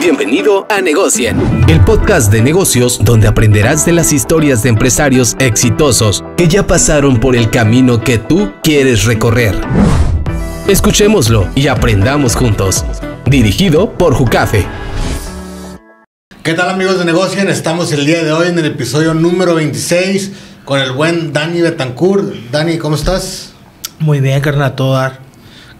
Bienvenido a Negocien, el podcast de negocios donde aprenderás de las historias de empresarios exitosos que ya pasaron por el camino que tú quieres recorrer. Escuchémoslo y aprendamos juntos. Dirigido por Jucafe. ¿Qué tal amigos de Negocien? Estamos el día de hoy en el episodio número 26 con el buen Dani Betancourt. Dani, ¿cómo estás? Muy bien, carnal, todo dar.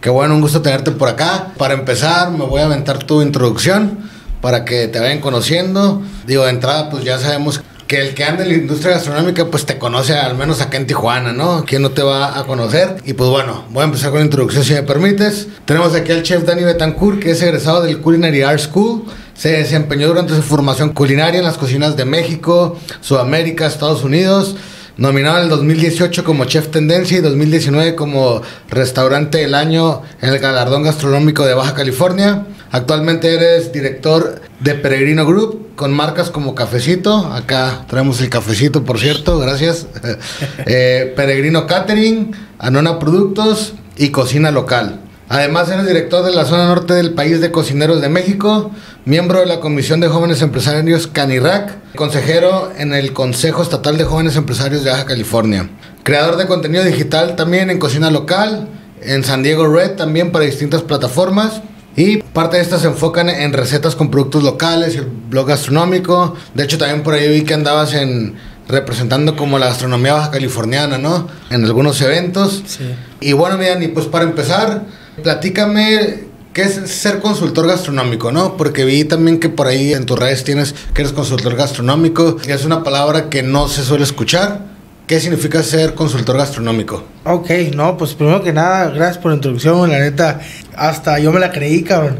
Qué bueno, un gusto tenerte por acá. Para empezar, me voy a aventar tu introducción para que te vayan conociendo. Digo, de entrada, pues ya sabemos que el que anda en la industria gastronómica, pues te conoce al menos acá en Tijuana, ¿no? ¿Quién no te va a conocer? Y pues bueno, voy a empezar con la introducción si me permites. Tenemos aquí al chef Dani Betancourt, que es egresado del Culinary Art School. Se desempeñó durante su formación culinaria en las cocinas de México, Sudamérica, Estados Unidos Nominado en el 2018 como Chef Tendencia y 2019 como Restaurante del Año en el Galardón Gastronómico de Baja California. Actualmente eres director de Peregrino Group con marcas como Cafecito. Acá traemos el cafecito, por cierto, gracias. Eh, Peregrino Catering, Anona Productos y Cocina Local. Además, eres director de la zona norte del país de Cocineros de México, miembro de la Comisión de Jóvenes Empresarios CANIRAC, consejero en el Consejo Estatal de Jóvenes Empresarios de Baja California, creador de contenido digital también en Cocina Local, en San Diego Red también para distintas plataformas. Y parte de estas se enfocan en recetas con productos locales, el blog gastronómico. De hecho, también por ahí vi que andabas en representando como la gastronomía baja californiana, ¿no? En algunos eventos. Sí. Y bueno, miren, y pues para empezar, Platícame qué es ser consultor gastronómico, ¿no? Porque vi también que por ahí en tus redes tienes que eres consultor gastronómico, y es una palabra que no se suele escuchar. ¿Qué significa ser consultor gastronómico? Ok, no, pues primero que nada, gracias por la introducción, la neta, hasta yo me la creí, cabrón.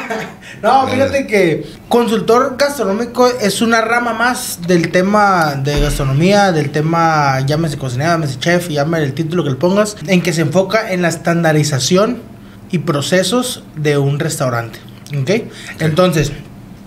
no, fíjate que consultor gastronómico es una rama más del tema de gastronomía, del tema, llámese cocinera, llámese chef, llámese el título que le pongas, en que se enfoca en la estandarización y procesos de un restaurante. ¿Ok? Entonces,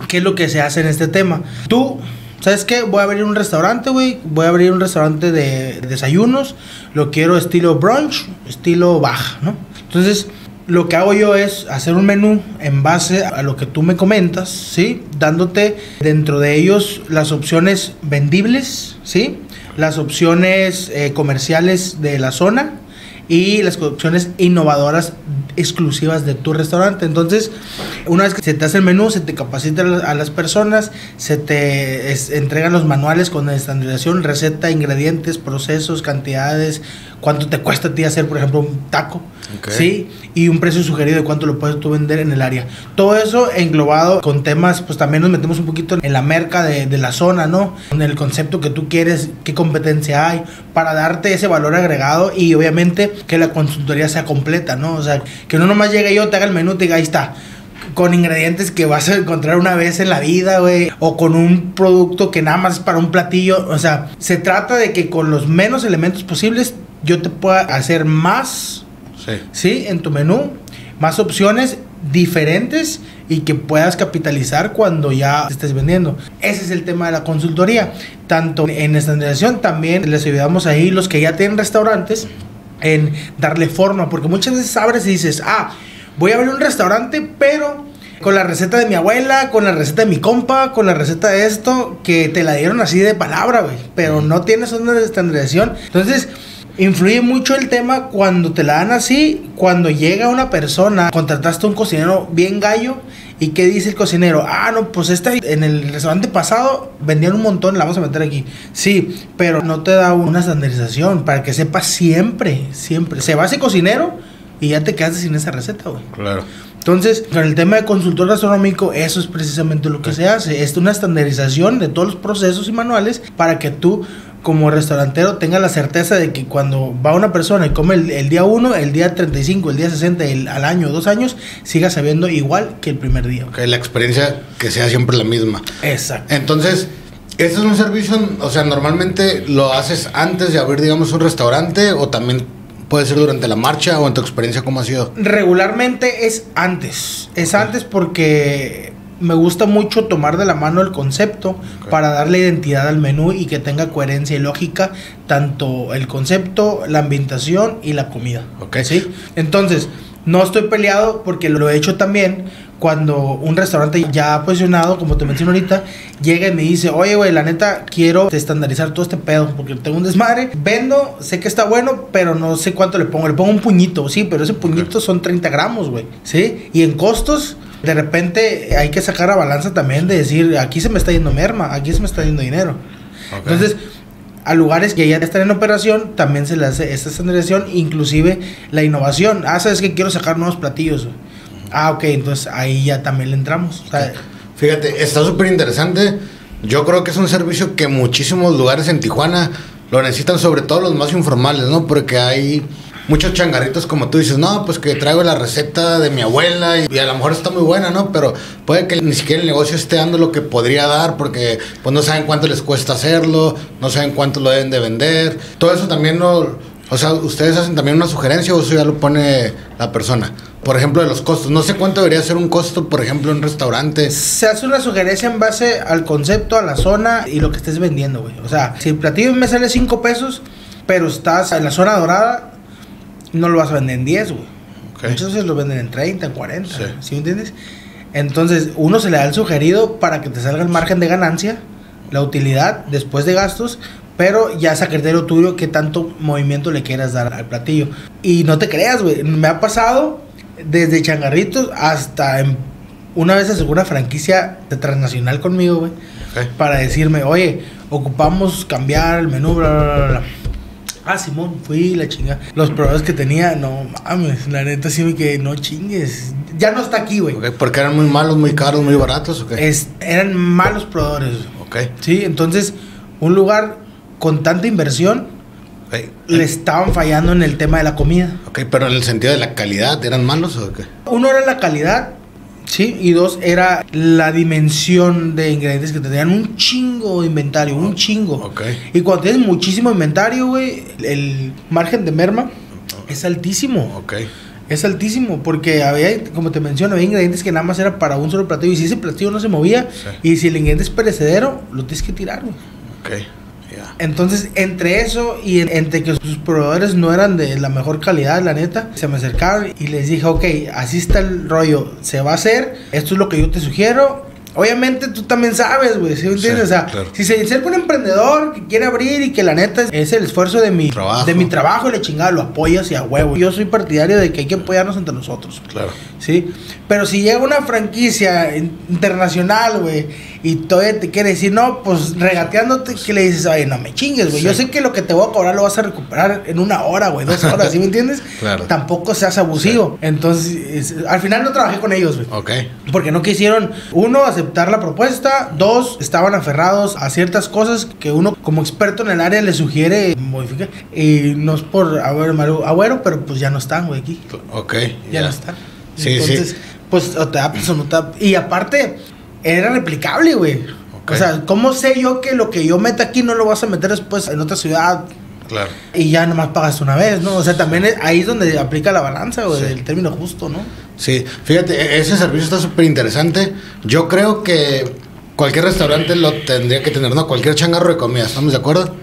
¿qué es lo que se hace en este tema? Tú ¿Sabes qué? Voy a abrir un restaurante, güey. Voy a abrir un restaurante de desayunos. Lo quiero estilo brunch, estilo baja, ¿no? Entonces, lo que hago yo es hacer un menú en base a lo que tú me comentas, ¿sí? Dándote dentro de ellos las opciones vendibles, ¿sí? Las opciones eh, comerciales de la zona y las opciones innovadoras exclusivas de tu restaurante. Entonces, una vez que se te hace el menú, se te capacita a las personas, se te entregan los manuales con estandarización, receta, ingredientes, procesos, cantidades, cuánto te cuesta a ti hacer, por ejemplo, un taco, ¿sí? Y un precio sugerido de cuánto lo puedes tú vender en el área. Todo eso englobado con temas, pues también nos metemos un poquito en la merca de, de la zona, ¿no? En el concepto que tú quieres, qué competencia hay, para darte ese valor agregado y obviamente que la consultoría sea completa, ¿no? O sea, que no nomás llegue yo, te haga el menú, te diga, ahí está con ingredientes que vas a encontrar una vez en la vida, güey, o con un producto que nada más es para un platillo, o sea, se trata de que con los menos elementos posibles yo te pueda hacer más, sí. En tu menú, más opciones diferentes y que puedas capitalizar cuando ya estés vendiendo. Ese es el tema de la consultoría. Tanto en estandarización también les ayudamos ahí los que ya tienen restaurantes en darle forma, porque muchas veces abres y dices, ah, voy a abrir un restaurante, pero con la receta de mi abuela, con la receta de mi compa, con la receta de esto, que te la dieron así de palabra, güey, pero no tienes una estandarización. Entonces, Influye mucho el tema cuando te la dan así, cuando llega una persona, contrataste a un cocinero bien gallo y qué dice el cocinero, ah, no, pues esta en el restaurante pasado vendían un montón, la vamos a meter aquí. Sí, pero no te da una estandarización para que sepas siempre, siempre. Se va ese cocinero y ya te quedas sin esa receta, güey. Claro. Entonces, con el tema de consultor gastronómico, eso es precisamente lo que se hace. Es una estandarización de todos los procesos y manuales para que tú como restaurantero tenga la certeza de que cuando va una persona y come el, día 1, el día 35, el día 60, el, al año, dos años, siga sabiendo igual que el primer día. Que la experiencia que sea siempre la misma. Exacto. Entonces, ¿este es un servicio, o sea, normalmente lo haces antes de abrir, digamos, un restaurante o también puede ser durante la marcha o en tu experiencia cómo ha sido? Regularmente es antes. Es antes porque me gusta mucho tomar de la mano el concepto para darle identidad al menú y que tenga coherencia y lógica tanto el concepto, la ambientación y la comida. Ok. ¿Sí? Entonces, no estoy peleado porque lo he hecho también cuando un restaurante ya posicionado, como te menciono ahorita, llega y me dice, oye, güey, la neta, quiero estandarizar todo este pedo, porque tengo un desmadre, vendo, sé que está bueno, pero no sé cuánto le pongo, le pongo un puñito, sí, pero ese puñito son 30 gramos, güey, ¿sí? Y en costos, de repente hay que sacar a balanza también de decir, aquí se me está yendo merma, aquí se me está yendo dinero. Entonces, a lugares que ya están en operación, también se le hace esta estandarización, inclusive la innovación. Ah, sabes que quiero sacar nuevos platillos. Ah, ok, entonces ahí ya también le entramos. O sea, Fíjate, está súper interesante. Yo creo que es un servicio que muchísimos lugares en Tijuana lo necesitan, sobre todo los más informales, ¿no? Porque hay muchos changarritos, como tú dices, no, pues que traigo la receta de mi abuela y, y a lo mejor está muy buena, ¿no? Pero puede que ni siquiera el negocio esté dando lo que podría dar porque pues no saben cuánto les cuesta hacerlo, no saben cuánto lo deben de vender. Todo eso también no... O sea, ustedes hacen también una sugerencia o eso ya lo pone la persona. Por ejemplo, de los costos. No sé cuánto debería ser un costo, por ejemplo, en un restaurante. se hace una sugerencia en base al concepto, a la zona y lo que estés vendiendo, güey. O sea, si el platillo me sale 5 pesos, pero estás en la zona dorada, no lo vas a vender en 10, güey. Ok. Muchas veces lo venden en 30, en 40. Sí. ¿Sí me entiendes? Entonces, uno se le da el sugerido para que te salga el margen de ganancia, la utilidad después de gastos, pero ya es a criterio tuyo qué tanto movimiento le quieras dar al platillo. Y no te creas, güey. Me ha pasado desde changarritos hasta en- una vez aseguró una franquicia de transnacional conmigo, güey. Para decirme, oye, ocupamos cambiar el menú, bla, bla, bla, bla. Ah, Simón, fui la chinga. Los proveedores que tenía, no mames, la neta sí me quedé, no chingues. Ya no está aquí, güey. Ok, Porque eran muy malos, muy caros, muy baratos, ¿o qué? Es, eran malos proveedores. Ok. Sí, entonces, un lugar con tanta inversión, le estaban fallando en el tema de la comida. Ok, pero en el sentido de la calidad, ¿eran malos o qué? Uno era la calidad, sí, y dos era la dimensión de ingredientes que tenían un chingo de inventario, un chingo. Ok. Y cuando tienes muchísimo inventario, güey, el margen de merma es altísimo. Ok. Es altísimo porque había, como te menciono, había ingredientes que nada más era para un solo platillo. Y si ese platillo no se movía, Sí. y si el ingrediente es perecedero, lo tienes que tirar, güey. Ok. Entonces, entre eso y en- entre que sus proveedores no eran de la mejor calidad, la neta, se me acercaron y les dije, ok, así está el rollo, se va a hacer, esto es lo que yo te sugiero. Obviamente tú también sabes, güey, ¿sí me entiendes? Sí, o sea, claro. si se acerca un emprendedor que quiere abrir y que la neta es, es el esfuerzo de mi Trabajo. de mi trabajo, le chingada, lo apoyas y a huevo. Yo soy partidario de que hay que apoyarnos entre nosotros. Claro. ¿sí? Pero si llega una franquicia in- internacional, güey, y todavía te quiere decir, no, pues regateándote, que le dices, ay, no me chingues, güey. Sí. Yo sé que lo que te voy a cobrar lo vas a recuperar en una hora, güey, dos horas, ¿sí me entiendes? Claro. Tampoco seas abusivo. Entonces, es- al final no trabajé con ellos, güey. Ok. Porque no quisieron, uno, aceptar la propuesta, dos, estaban aferrados a ciertas cosas que uno como experto en el área le sugiere modificar. Y no es por agüero, agüero pero pues ya no están, güey, aquí. Ok. Ya, no están. Sí, Entonces, sí. pues o te adaptas o no te adaptas. Y aparte, era replicable, güey. Ok. O sea, ¿cómo sé yo que lo que yo meta aquí no lo vas a meter después en otra ciudad? Claro. Y ya nomás pagas una vez, ¿no? O sea, también es- ahí es donde aplica la balanza, güey, Sí. el término justo, ¿no? Sí, fíjate, e- ese servicio está súper interesante. Yo creo que cualquier restaurante lo tendría que tener, ¿no? Cualquier changarro de comida, ¿estamos de acuerdo?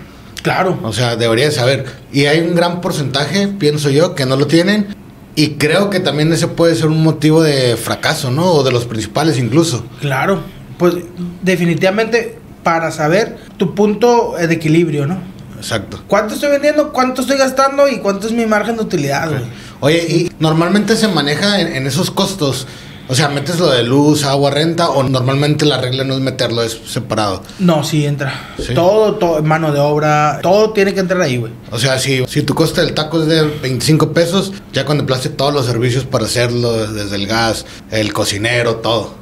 Claro. O sea, debería de saber. Y hay un gran porcentaje, pienso yo, que no lo tienen. Y creo que también ese puede ser un motivo de fracaso, ¿no? O de los principales incluso. Claro. Pues definitivamente para saber tu punto de equilibrio, ¿no? Exacto. ¿Cuánto estoy vendiendo? ¿Cuánto estoy gastando? ¿Y cuánto es mi margen de utilidad, güey? Oye, y normalmente se maneja en, en esos costos. O sea, metes lo de luz, agua, renta, o normalmente la regla no es meterlo, es separado. No, sí entra. Sí. Todo, todo, mano de obra, todo tiene que entrar ahí, güey. O sea, si, si tu coste del taco es de 25 pesos, ya contemplaste todos los servicios para hacerlo, desde el gas, el cocinero, todo.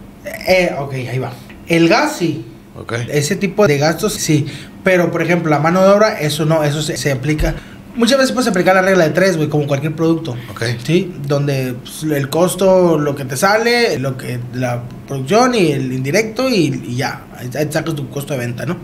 Eh, ok, ahí va. El gas, sí. Ok. Ese tipo de gastos, sí. Pero, por ejemplo, la mano de obra, eso no, eso se, se aplica. Muchas veces puedes aplicar la regla de tres, güey, como cualquier producto. Ok. Sí, donde pues, el costo, lo que te sale, lo que la producción y el indirecto y, y ya, ahí sacas tu costo de venta, ¿no?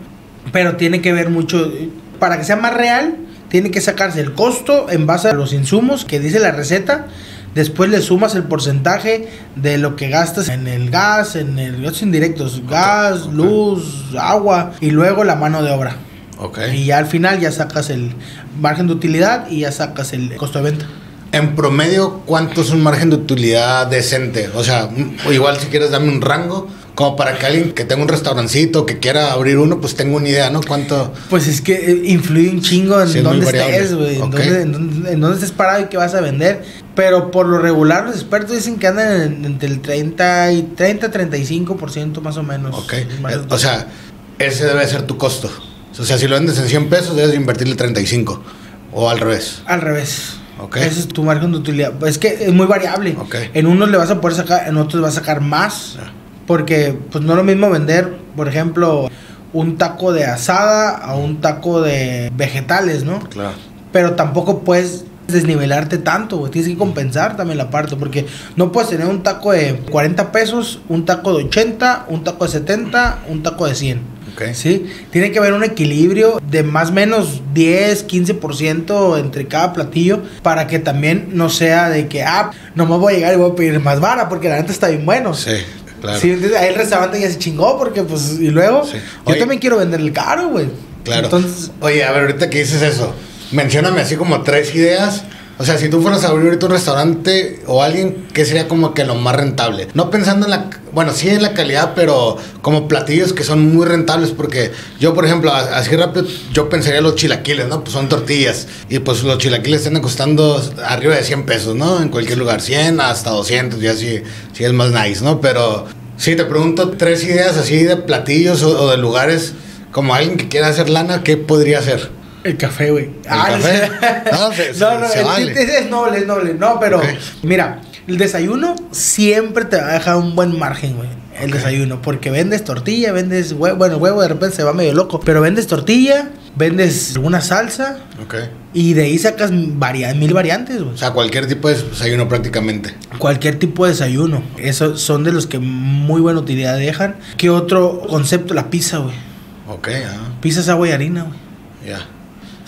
Pero tiene que ver mucho, para que sea más real, tiene que sacarse el costo en base a los insumos que dice la receta. Después le sumas el porcentaje de lo que gastas en el gas, en el gastos indirectos, gas, ok. luz, agua y luego la mano de obra. Y ya al final ya sacas el margen de utilidad y ya sacas el costo de venta. En promedio, ¿cuánto es un margen de utilidad decente? O sea, o igual si quieres dame un rango, como para que alguien que tenga un restaurancito, que quiera abrir uno, pues tenga una idea, ¿no? ¿Cuánto? Pues es que eh, influye un chingo en Sí, dónde estés, güey. En, dónde, en, dónde, en dónde estés parado y qué vas a vender. Pero por lo regular, los expertos dicen que andan en- entre el 30 y 30, 35% más o menos. Ok. Eh, O sea, ese debe ser tu costo. O sea, si lo vendes en 100 pesos, debes invertirle 35. O al revés. Al revés. Ok. Ese es tu margen de utilidad. Es que es muy variable. Ok. En unos le vas a poder sacar, en otros vas a sacar más. Porque pues no es lo mismo vender, por ejemplo, un taco de asada a un taco de vegetales, ¿no? Claro. Pero tampoco puedes desnivelarte tanto, güey. Tienes que compensar también la parte. Porque no puedes tener un taco de 40 pesos, un taco de 80, un taco de 70, un taco de 100. Ok. ¿Sí? Tiene que haber un equilibrio de más o menos 10, 15% entre cada platillo para que también no sea de que, ah, nomás voy a llegar y voy a pedir más vara porque la neta está bien bueno. Sí, claro. Sí, ahí el restaurante ya se chingó porque pues, y luego Sí. yo Oye. también quiero vender el caro, güey. Claro. Entonces, Oye, a ver, ahorita que dices eso, mencióname así como tres ideas. O sea, si tú fueras a abrir ahorita un restaurante o alguien, ¿qué sería como que lo más rentable? No pensando en la, bueno, sí en la calidad, pero como platillos que son muy rentables, porque yo, por ejemplo, así rápido, yo pensaría los chilaquiles, ¿no? Pues son tortillas. Y pues los chilaquiles están costando arriba de 100 pesos, ¿no? En cualquier lugar, 100 hasta 200, ya sí, sí es más nice, ¿no? Pero sí, te pregunto tres ideas así de platillos o, o de lugares, como alguien que quiera hacer lana, ¿qué podría hacer? El café, güey. Ah, café? No, se- se- no, no, se el- vale. es, es noble, es noble. No, pero mira, el desayuno siempre te va a dejar un buen margen, güey. El desayuno, porque vendes tortilla, vendes huevo, bueno, huevo de repente se va medio loco, pero vendes tortilla, vendes alguna salsa Ok. y de ahí sacas varia- mil variantes, güey. O sea, cualquier tipo de desayuno prácticamente. Cualquier tipo de desayuno. Esos son de los que muy buena utilidad dejan. ¿Qué otro concepto? La pizza, güey. Ok, ah, Pizza es agua y harina, güey. ya.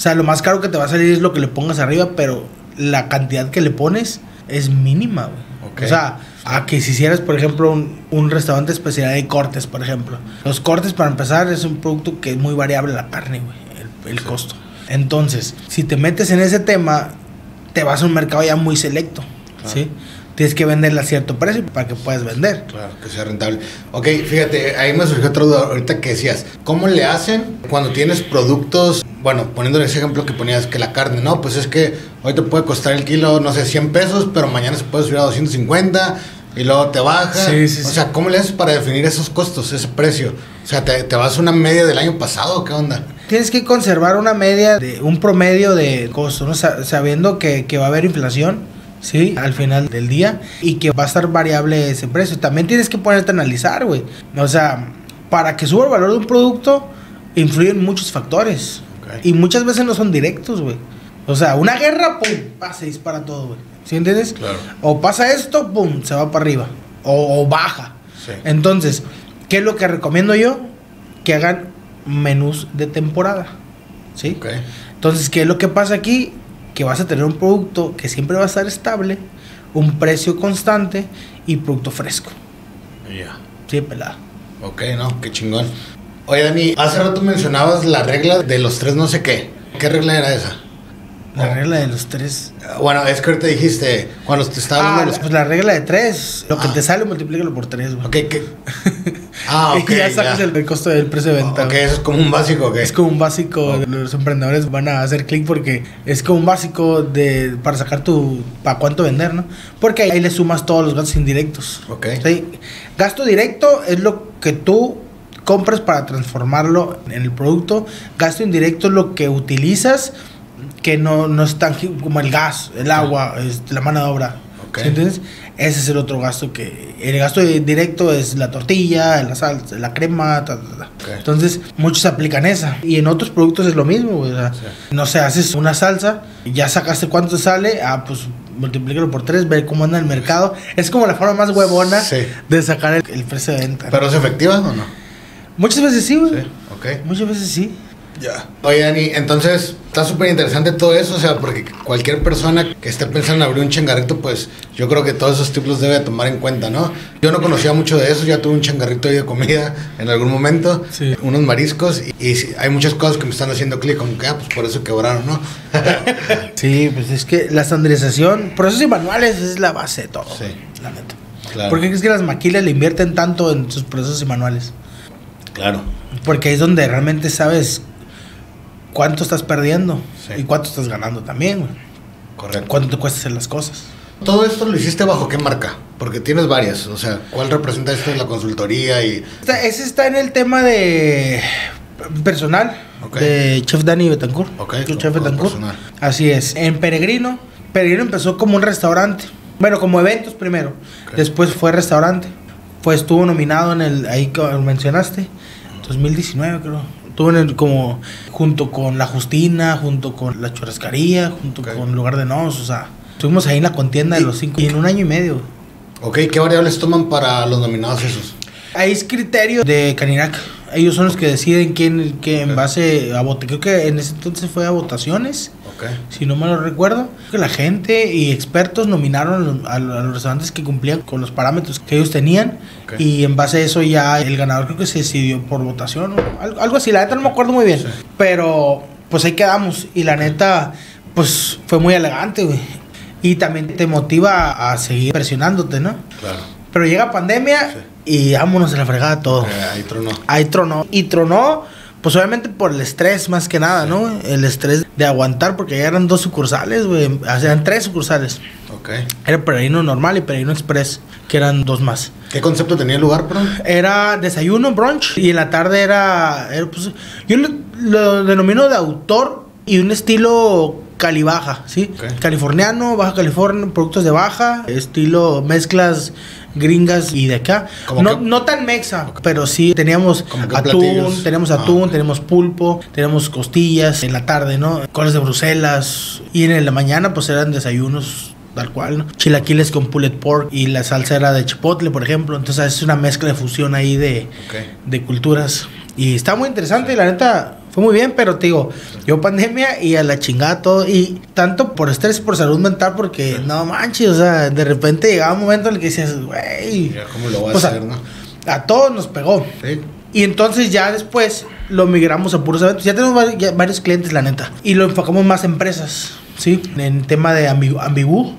O sea, lo más caro que te va a salir es lo que le pongas arriba, pero la cantidad que le pones es mínima, güey. O sea, a que si hicieras, por ejemplo, un, un restaurante especial de cortes, por ejemplo. Los cortes, para empezar, es un producto que es muy variable la carne, güey, el, el costo. Entonces, si te metes en ese tema, te vas a un mercado ya muy selecto, Claro. ¿sí? Tienes que venderle a cierto precio para que puedas vender. Claro, que sea rentable. Ok, fíjate, ahí me surgió otra duda ahorita que decías, ¿cómo le hacen cuando tienes productos, bueno, poniéndole ese ejemplo que ponías que la carne, no, pues es que hoy te puede costar el kilo, no sé, 100 pesos, pero mañana se puede subir a 250 y luego te baja. Sí, sí, o sí. sea, ¿cómo le haces para definir esos costos, ese precio? O sea, ¿te, te vas a una media del año pasado? ¿Qué onda? Tienes que conservar una media de un promedio de costo, ¿no? Sa- sabiendo que, que va a haber inflación, ¿sí? Al final del día y que va a estar variable ese precio. También tienes que ponerte a analizar, güey. O sea, para que suba el valor de un producto, influyen muchos factores. Y muchas veces no son directos, güey. O sea, una guerra, pum, pasa, y dispara todo, güey. ¿Sí entiendes? Claro. O pasa esto, pum, se va para arriba. O, o baja. Sí. Entonces, ¿qué es lo que recomiendo yo? Que hagan menús de temporada. ¿Sí? Ok. Entonces, ¿qué es lo que pasa aquí? Que vas a tener un producto que siempre va a estar estable, un precio constante y producto fresco. Ya. Sí, pelado. Ok, no, qué chingón. Oye, Dani, hace rato mencionabas la regla de los tres no sé qué. ¿Qué regla era esa? La regla de los tres. Bueno, es que ahorita dijiste, cuando te estaba Ah, los... pues la regla de tres. Lo que Ah. te sale, multiplícalo por tres, güey. Ok, ¿qué? Ah, ok, y ya sacas ya. El, el costo del precio de venta. Ok, eso es como un básico, ¿ok? Es como un básico, los emprendedores van a hacer clic porque es como un básico de para sacar tu para cuánto vender, ¿no? Porque ahí, ahí le sumas todos los gastos indirectos. Ok. ¿sí? Gasto directo es lo que tú compras para transformarlo en el producto. Gasto indirecto es lo que utilizas que no, no es tan como el gas, el agua, este, la mano de obra. Ok. ¿sí entiendes? Ese es el otro gasto que... El gasto directo es la tortilla, la salsa, la crema, ta, ta, ta. Ok. Entonces, muchos aplican esa. Y en otros productos es lo mismo, güey, o sea, Sí. no sé, haces una salsa, ya sacaste cuánto sale, ah, pues multiplícalo por tres, ver cómo anda el mercado. Es como la forma más huevona Sí. de sacar el, el precio de venta. ¿Pero es efectiva o no? Muchas veces sí, güey. Sí, ok. Muchas veces sí. Ya. Oye, Dani, entonces está súper interesante todo eso, o sea, porque cualquier persona que esté pensando en abrir un changarrito, pues yo creo que todos esos tipos debe tomar en cuenta, ¿no? Yo no conocía mucho de eso, ya tuve un changarrito ahí de comida en algún momento, Sí. unos mariscos, y, hay muchas cosas que me están haciendo clic, como que, ah, pues por eso quebraron, ¿no? Sí, pues es que la estandarización, procesos y manuales es la base de todo. Sí. La neta. Claro. ¿Por qué crees que las maquilas le invierten tanto en sus procesos y manuales? Claro. Porque ahí es donde realmente sabes cuánto estás perdiendo Sí. y cuánto estás ganando también, güey. Correcto. Cuánto te cuesta hacer las cosas. Todo esto lo hiciste bajo qué marca? Porque tienes varias, o sea, ¿cuál representa esto en la consultoría y Está- ese está en el tema de personal Ok. de Chef Dani Betancourt. Ok, Chef como- como Betancourt. personal. Así es. En Peregrino, Peregrino empezó como un restaurante. Bueno, como eventos primero. Ok. Después fue restaurante. Pues estuvo nominado en el ahí que mencionaste, 2019 creo. Estuvo en el, como junto con La Justina, junto con La Churrascaría, junto Ok. con Lugar de Nos, o sea, estuvimos ahí en la contienda de los cinco y en un año y medio. Ok, ¿qué variables toman para los nominados esos? Ahí es criterio de Canirac. Ellos son los que deciden quién, que en base a votaciones. Creo que en ese entonces fue a votaciones, Ok. si no me lo recuerdo. Que la gente y expertos nominaron a los, restaurantes que cumplían con los parámetros que ellos tenían. Ok. Y en base a eso ya el ganador creo que se decidió por votación. o algo, así, la neta no me acuerdo muy bien. Sí. Pero pues ahí quedamos. Y la neta, pues fue muy elegante, güey. Y también te motiva a, seguir presionándote, ¿no? Claro. Pero llega pandemia y vámonos a la fregada todo. Eh, ahí tronó. Ahí tronó. Y tronó, pues obviamente por el estrés más que nada, ¿no? El estrés de aguantar, porque ya eran dos sucursales, güey. O sea, eran tres sucursales. Ok. Era Peregrino normal y Peregrino Express, que eran dos más. ¿Qué concepto tenía el lugar, perdón? Era desayuno, brunch, y en la tarde era. era, pues, yo lo, lo denomino de autor y un estilo calibaja, ¿sí? Ok. Californiano, Baja California, productos de baja, estilo mezclas gringas y de acá. No, que- no tan mexa, pero sí teníamos atún, platillos. tenemos Ah, atún, tenemos pulpo, tenemos costillas en la tarde, ¿no? Coles de Bruselas. Y en la mañana, pues eran desayunos tal cual, ¿no? Chilaquiles con pulled pork y la salsa era de chipotle, por ejemplo. Entonces es una mezcla de fusión ahí de, de culturas. Y está muy interesante, la neta fue muy bien, pero te digo, yo pandemia y a la chingada todo. Y tanto por estrés, por salud mental, porque no manches, o sea, de repente llegaba un momento en el que decías, güey, ¿Cómo lo voy a sea, hacer, no? a todos nos pegó. Sí. Y entonces ya después lo migramos a puros eventos. Ya tenemos varios clientes, la neta. Y lo enfocamos más a empresas, ¿sí? En tema de ambi- ambigú,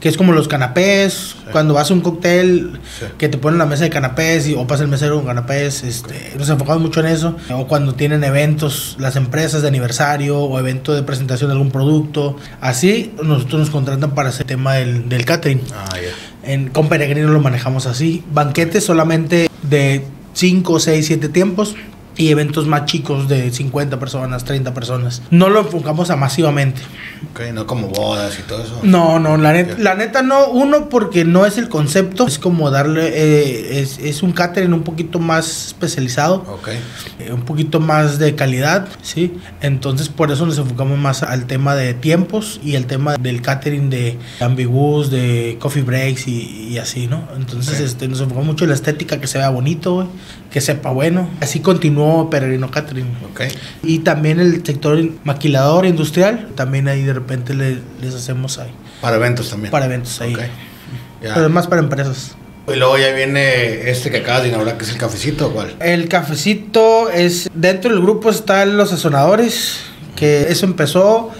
Que es como los canapés. Cuando vas a un cóctel, Sí. que te ponen la mesa de canapés y, o pasa el mesero con canapés. Este, Nos enfocamos mucho en eso. O cuando tienen eventos, las empresas de aniversario o evento de presentación de algún producto. Así, nosotros nos contratan para ese tema del, del catering. Ah, ya. En, con Peregrino lo manejamos así. Banquetes solamente de 5, 6, 7 tiempos. Y eventos más chicos de 50 personas, 30 personas. No lo enfocamos a masivamente. Ok, no como bodas y todo eso. No, no, la, net- la neta no. Uno, porque no es el concepto. Es como darle. eh, es, es un catering un poquito más especializado. Ok. eh, un poquito más de calidad, ¿sí? Entonces por eso nos enfocamos más al tema de tiempos y el tema del catering de ambiguos, de coffee breaks y, y así, ¿no? Entonces Ok. este, nos enfocamos mucho en la estética, que se vea bonito, que sepa bueno. Así continuó Peregrino Catering. Ok. Y también el sector maquilador industrial, también ahí de repente le- les hacemos ahí, Para eventos también. para eventos ahí. Ok. Ya. Pero más para empresas. Y luego ya viene este que acabas de inaugurar, que es el cafecito, ¿o cuál? El cafecito es. Dentro del grupo están los sazonadores. Que eso empezó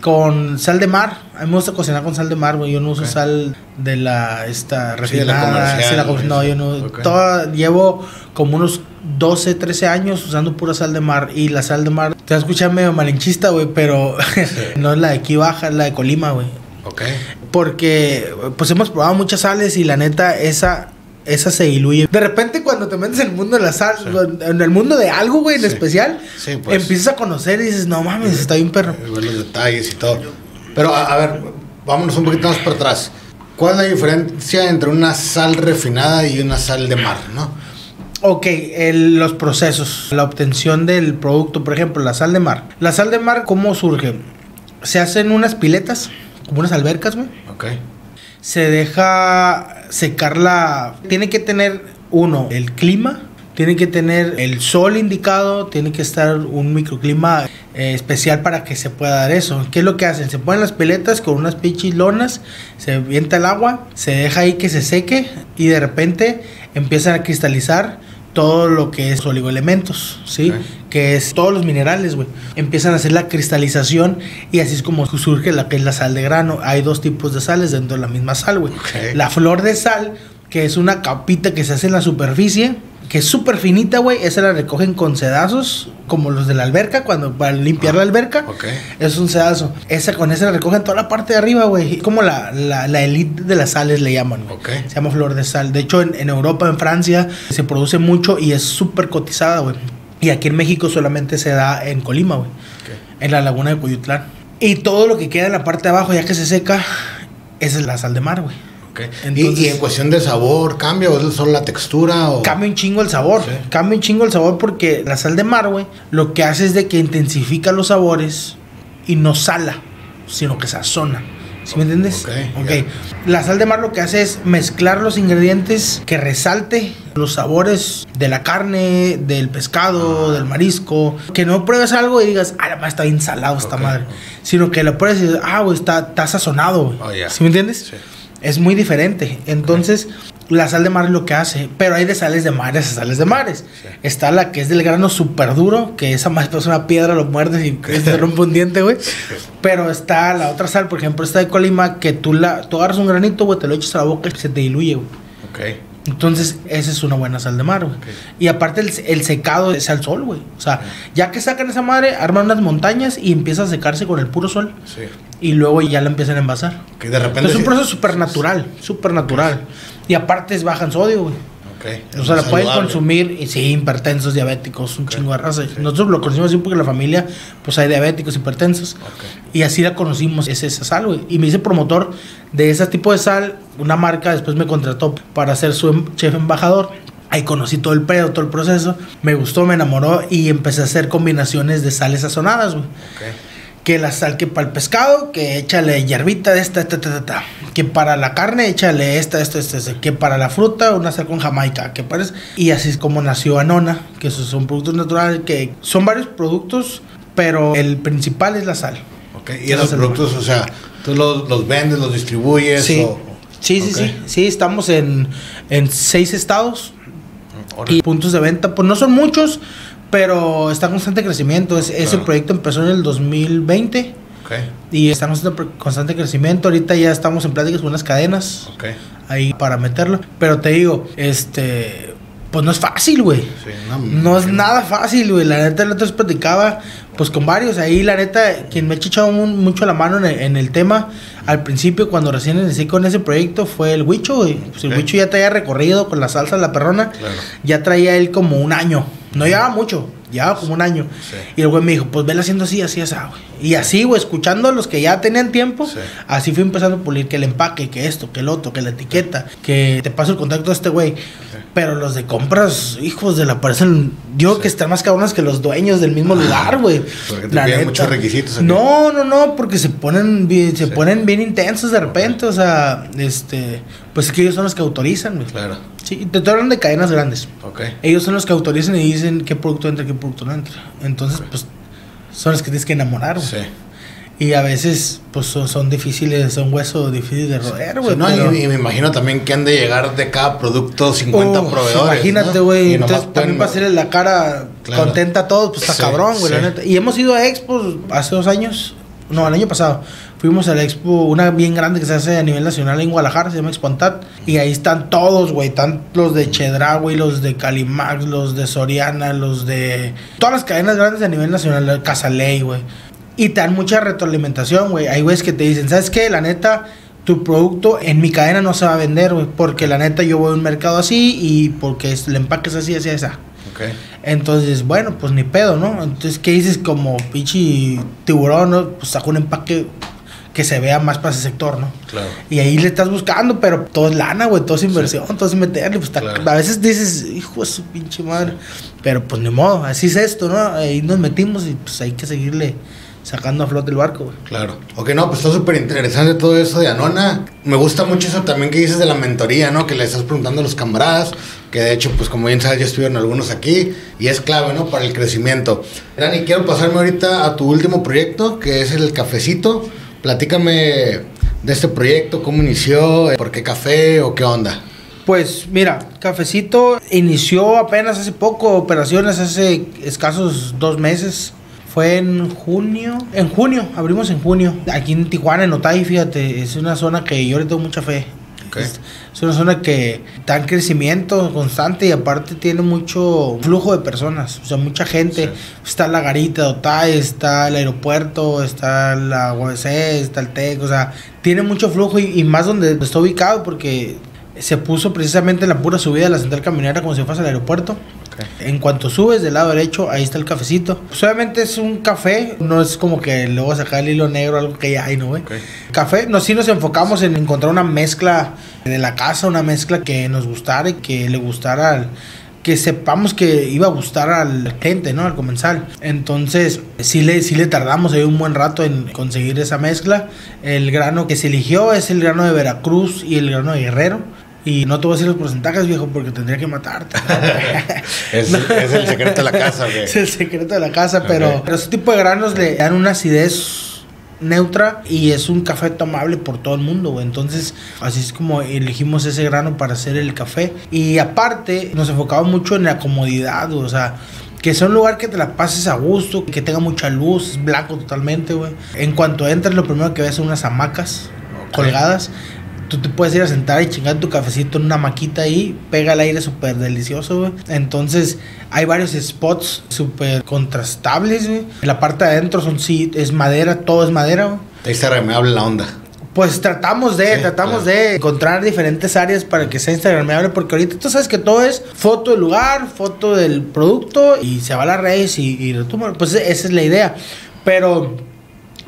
con sal de mar. A mí me gusta cocinar con sal de mar, güey. Yo no uso Ok. sal de la. Esta Sí, de la refinada. comercial, sí, la no, yo no. Ok. toda- llevo como unos 12, 13 años usando pura sal de mar. Y la sal de mar. Te va a escuchar medio malinchista, güey. Pero no es la de aquí baja, es la de Colima, güey. Ok. Porque pues hemos probado muchas sales y la neta esa esa se diluye. De repente cuando te metes en el mundo de la sal, Sí. en el mundo de algo, güey, en Sí. especial, Sí, pues. empiezas a conocer y dices, no mames, está bien perro. Ver los detalles y todo. Pero a, a ver, vámonos un poquito más para atrás. ¿Cuál es la diferencia entre una sal refinada y una sal de mar, no? Ok, el- los procesos, la obtención del producto, por ejemplo, la sal de mar. La sal de mar, ¿cómo surge? Se hacen unas piletas, como unas albercas, güey. Ok. se deja secar la... Tiene que tener, uno, el clima, tiene que tener el sol indicado, tiene que estar un microclima eh, especial para que se pueda dar eso. ¿Qué es lo que hacen? Se ponen las piletas con unas pinches lonas, se avienta el agua, se deja ahí que se seque y de repente empiezan a cristalizar todo lo que es oligoelementos, ¿sí? Que es todos los minerales, güey. Empiezan a hacer la cristalización y así es como surge la que es la sal de grano. Hay dos tipos de sales dentro de la misma sal, güey. La flor de sal, que es una capita que se hace en la superficie, que es súper finita, güey. Esa la recogen con sedazos, como los de la alberca, cuando para limpiar la alberca. Es un sedazo. Esa con esa la recogen toda la parte de arriba, güey. Como la, la, la, elite de las sales le llaman, güey. Se llama flor de sal. De hecho, en, en Europa, en Francia, se produce mucho y es súper cotizada, güey. Y aquí en México solamente se da en Colima, güey. En la laguna de Cuyutlán. Y todo lo que queda en la parte de abajo, ya que se seca, esa es la sal de mar, güey. ¿Y, en cuestión de sabor, ¿cambia o es solo la textura? O... Cambia un chingo el sabor. Cambia un chingo el sabor porque la sal de mar, güey, lo que hace es de que intensifica los sabores y no sala, sino que sazona. ¿Sí me entiendes? Ok. La sal de mar lo que hace es mezclar los ingredientes que resalte los sabores de la carne, del pescado, ah. del marisco. Que no pruebes algo y digas, ah, la madre está bien salado esta madre. Sino que lo pruebes y dices, ah, güey, está, está sazonado, güey. Oh, ¿Sí me entiendes? Sí. Es muy diferente. Entonces, la sal de mar es lo que hace. Pero hay de sales de mares a sales de mares. Está la que es del grano súper duro, que esa más es una piedra, lo muerdes y te rompe un diente, güey. Pero está la otra sal, por ejemplo, esta de Colima, que tú, la, tú agarras un granito, güey, te lo echas a la boca y se te diluye, güey. Ok. Entonces, esa es una buena sal de mar, güey. Y aparte, el, secado es al sol, güey. O sea, ya que sacan esa madre, arman unas montañas y empieza a secarse con el puro sol. Sí. Y luego ya la empiezan a envasar. Que de repente. es un proceso súper natural, súper natural. Y aparte, es baja en sodio, güey. Okay. O sea, la pueden consumir, y sí, hipertensos, diabéticos, un chingo de raza. Nosotros lo conocimos así porque en la familia, pues hay diabéticos, hipertensos. Y así la conocimos, es esa sal, güey. Y me hice promotor de ese tipo de sal. Una marca después me contrató para ser su em, chef embajador. Ahí conocí todo el pedo, todo el proceso. Me gustó, me enamoró y empecé a hacer combinaciones de sales sazonadas, güey. Okay que la sal que para el pescado, que échale hierbita de esta, esta, esta, esta, que para la carne échale esta, esta, esta, esta, que para la fruta una sal con jamaica, que parece, y así es como nació Anona, que esos son productos naturales, que son varios productos, pero el principal es la sal. Ok, y esos productos, o sea, tú los, los, vendes, los distribuyes. Sí, sí, sí, sí, sí, estamos en, en seis estados. Y puntos de venta, pues no son muchos, pero está en constante crecimiento. Ese proyecto empezó en el 2020. Y estamos en constante crecimiento. Ahorita ya estamos en pláticas con unas cadenas. Ahí para meterlo. Pero te digo, este. Pues no es fácil, güey. no, es nada fácil, güey. La neta, otra vez platicaba, pues con varios. Ahí, la neta, quien me ha echado mucho la mano en el, tema, al principio, cuando recién inicié con ese proyecto, fue el Huicho, güey. Pues el Huicho ya traía recorrido con la salsa la perrona. Ya traía él como un año no llevaba mucho, llevaba como un año. Y el güey me dijo, pues vela haciendo así, así, así, güey. Y así, güey, escuchando a los que ya tenían tiempo, así fui empezando a pulir que el empaque, que esto, que el otro, que la etiqueta, que te paso el contacto de este güey. Pero los de compras, hijos de la parecen. Yo que están más cabronas que los dueños del mismo lugar, güey. Porque te muchos requisitos. No, no, no, porque se ponen bien, se ponen bien intensos de repente. O sea, este. Pues es que ellos son los que autorizan, güey. Claro. Sí, te estoy hablando de cadenas grandes. Ok. Ellos son los que autorizan y dicen qué producto entra qué producto no entra. Entonces, pues, son los que tienes que enamorar, güey. Sí. Y a veces, pues son, difíciles, son huesos difíciles de roer, güey. no, y, me imagino también que han de llegar de cada producto 50 proveedores. Imagínate, güey. Entonces también va a ser la cara contenta a todos, pues está cabrón, güey, la neta. Y hemos ido a expos hace dos años, no, el año pasado. Fuimos a la expo, una bien grande que se hace a nivel nacional en Guadalajara, se llama Expontat. Y ahí están todos, güey. Están los de Chedra, güey, los de Calimax, los de Soriana, los de. Todas las cadenas grandes a nivel nacional, Casaley, güey y te dan mucha retroalimentación, güey. Hay güeyes que te dicen, ¿sabes qué? La neta, tu producto en mi cadena no se va a vender, güey. Porque la neta yo voy a un mercado así y porque el empaque es así, así, así. Okay. Entonces, bueno, pues ni pedo, ¿no? Entonces, ¿qué dices? Como pinche tiburón, ¿no? Pues saca un empaque que se vea más para ese sector, ¿no? Claro. Y ahí le estás buscando, pero todo es lana, güey, todo es inversión, todo es meterle. Pues A veces dices, hijo de su pinche madre. Pero pues ni modo, así es esto, ¿no? Ahí nos metimos y pues hay que seguirle sacando a flote el barco, güey. Claro. Ok, no, pues está súper interesante todo eso de Anona. Me gusta mucho eso también que dices de la mentoría, ¿no? Que le estás preguntando a los camaradas, que de hecho, pues como bien sabes, ya estuvieron algunos aquí y es clave, ¿no? Para el crecimiento. Dani, quiero pasarme ahorita a tu último proyecto, que es el cafecito. Platícame de este proyecto, cómo inició, por qué café o qué onda. Pues mira, Cafecito inició apenas hace poco, operaciones hace escasos dos meses. Fue en junio, en junio, abrimos en junio. Aquí en Tijuana, en Otay, fíjate, es una zona que yo le tengo mucha fe. Es, es una zona que está en crecimiento constante y aparte tiene mucho flujo de personas, o sea, mucha gente. Está la garita de Otay, está el aeropuerto, está la UABC, está el TEC, o sea, tiene mucho flujo y, y más donde está ubicado porque se puso precisamente en la pura subida de la central caminera como si fuese al aeropuerto. En cuanto subes del lado derecho, ahí está el cafecito. Pues obviamente es un café, no es como que luego sacar el hilo negro, algo que ya hay, ¿no, güey? Café, no, sí nos enfocamos en encontrar una mezcla de la casa, una mezcla que nos gustara y que le gustara al, que sepamos que iba a gustar al gente, ¿no? Al comensal. Entonces, sí le, sí le tardamos ahí un buen rato en conseguir esa mezcla. El grano que se eligió es el grano de Veracruz y el grano de Guerrero. Y no te voy a decir los porcentajes, viejo, porque tendría que matarte. es, es, el secreto de la casa, güey. Es el secreto de la casa, pero, pero ese tipo de granos le dan una acidez neutra y es un café tomable por todo el mundo, güey. Entonces, así es como elegimos ese grano para hacer el café. Y aparte, nos enfocamos mucho en la comodidad, güey, o sea, que sea un lugar que te la pases a gusto, que tenga mucha luz, es blanco totalmente, güey. En cuanto entres, lo primero que ves son unas hamacas colgadas. Tú te puedes ir a sentar y chingar tu cafecito en una maquita ahí, pega el aire súper delicioso, güey. Entonces, hay varios spots súper contrastables, güey. La parte de adentro son sí, es madera, todo es madera, güey. Ahí la onda. Pues tratamos de, Sí, tratamos claro. de encontrar diferentes áreas para que sea instagramable, porque ahorita tú sabes que todo es foto del lugar, foto del producto y se va a las redes y, y retoma. Pues esa es la idea. Pero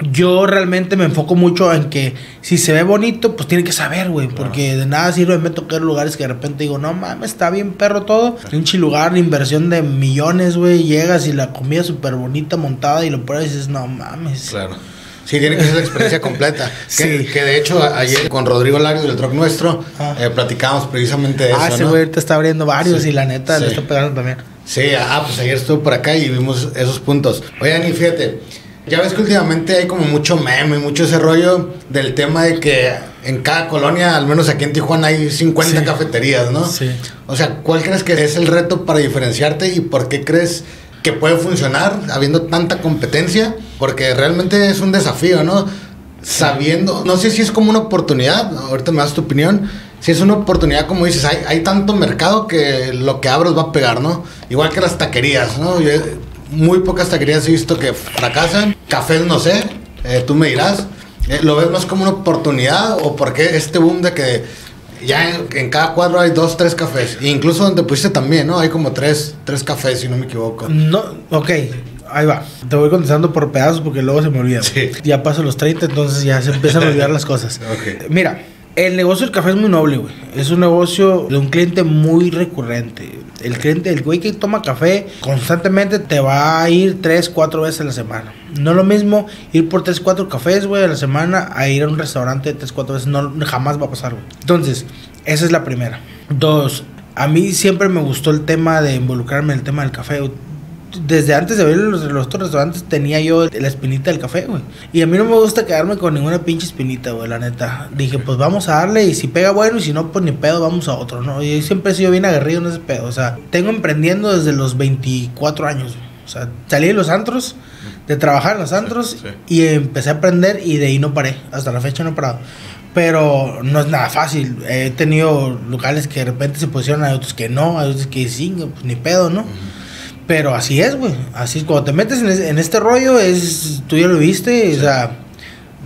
yo realmente me enfoco mucho en que si se ve bonito, pues tiene que saber, güey. Porque de nada sirve me tocar lugares que de repente digo, no mames, está bien perro todo. Pinche lugar, inversión de millones, güey. Llegas y la comida súper bonita, montada y lo pruebas y dices, no mames. Claro. Sí, tiene que ser la experiencia completa. Que, Sí. que de hecho, ayer con Rodrigo Lario del Truck Nuestro, Ah. eh, platicábamos precisamente de Ah, eso, ese ¿no? güey ahorita está abriendo varios Sí. y la neta le Sí. está pegando también. Sí, ah, pues ayer estuve por acá y vimos esos puntos. Oigan, y fíjate, ya ves que últimamente hay como mucho meme, mucho ese rollo del tema de que en cada colonia, al menos aquí en Tijuana, hay 50 Sí. cafeterías, ¿no? Sí. O sea, ¿cuál crees que es el reto para diferenciarte y por qué crees que puede funcionar habiendo tanta competencia? Porque realmente es un desafío, ¿no? Sabiendo, no sé si es como una oportunidad, ahorita me das tu opinión, si es una oportunidad, como dices, hay, hay tanto mercado que lo que abres va a pegar, ¿no? Igual que las taquerías, ¿no? Yo muy pocas taquerías he visto que fracasan, cafés no sé, eh, tú me dirás, Eh, ¿lo ves más como una oportunidad o por qué este boom de que ya en, en cada cuadro hay dos, tres cafés? E incluso donde pusiste también, ¿no? Hay como tres, tres cafés, si no me equivoco. No, ok, ahí va. Te voy contestando por pedazos porque luego se me olvida. Sí. Ya paso los 30, entonces ya se empiezan a olvidar las cosas. Ok. Mira, el negocio del café es muy noble, güey. Es un negocio de un cliente muy recurrente. El cliente, el güey que toma café constantemente te va a ir 3, 4 veces a la semana. No lo mismo ir por 3, 4 cafés, güey, a la semana a ir a un restaurante 3, 4 veces. No, jamás va a pasar, güey. Entonces, esa es la primera. Dos, a mí siempre me gustó el tema de involucrarme en el tema del café. Desde antes de abrir los, los otros restaurantes tenía yo la espinita del café, güey. Y a mí no me gusta quedarme con ninguna pinche espinita, güey, la neta. Dije, pues vamos a darle y si pega bueno y si no, pues ni pedo, vamos a otro, ¿no? Y siempre he sido bien aguerrido en ese pedo. O sea, tengo emprendiendo desde los 24 años, güey. O sea, salí de los antros, de trabajar en los antros sí. y empecé a aprender y de ahí no paré. Hasta la fecha no he parado. Pero no es nada fácil. He tenido locales que de repente se posicionan, hay otros que no, hay otros que sí, pues ni pedo, ¿no? Pero así es, güey. Así es. Cuando te metes en, es- en este rollo, es tú ya lo viste. O sea,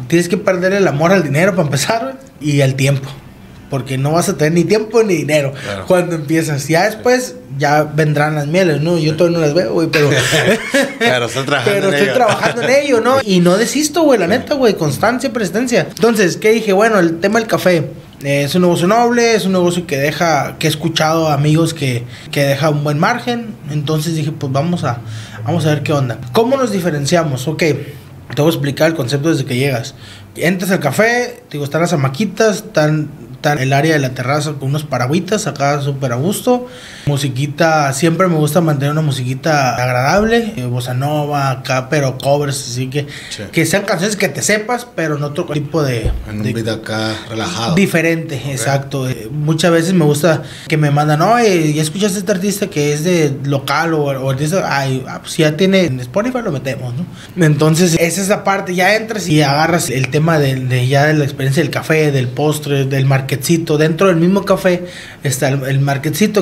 tienes que perder el amor al dinero para empezar güey, y al tiempo. Porque no vas a tener ni tiempo ni dinero Claro. cuando empiezas. Ya después, ya vendrán las mieles, ¿no? Yo todavía no las veo, güey, pero. Pero estás trabajando Pero en estoy ello. trabajando en ello, ¿no? Y no desisto, güey, la neta, güey. Constancia, persistencia. Entonces, ¿qué dije? Bueno, el tema del café. Es un negocio noble, es un negocio que deja, que he escuchado amigos que, que deja un buen margen. Entonces dije, pues vamos a, vamos a ver qué onda. ¿Cómo nos diferenciamos? Ok, te voy a explicar el concepto desde que llegas. Entras al café, te digo, están las amaquitas, están el área de la terraza con unos paragüitas, acá súper a gusto. Musiquita, siempre me gusta mantener una musiquita agradable, eh, bossa nova, acá, pero covers, así que que sean canciones que te sepas, pero en otro tipo de... En un video acá relajado. Diferente, exacto. Eh, muchas veces me gusta que me mandan, oye, ya escuchaste este artista que es de local o, o artista, ay, ah, pues ya tiene en Spotify, lo metemos, ¿no? Entonces, esa es la parte, ya entras y agarras el tema de, de ya de la experiencia del café, del postre, del marketing Dentro del mismo café está el, el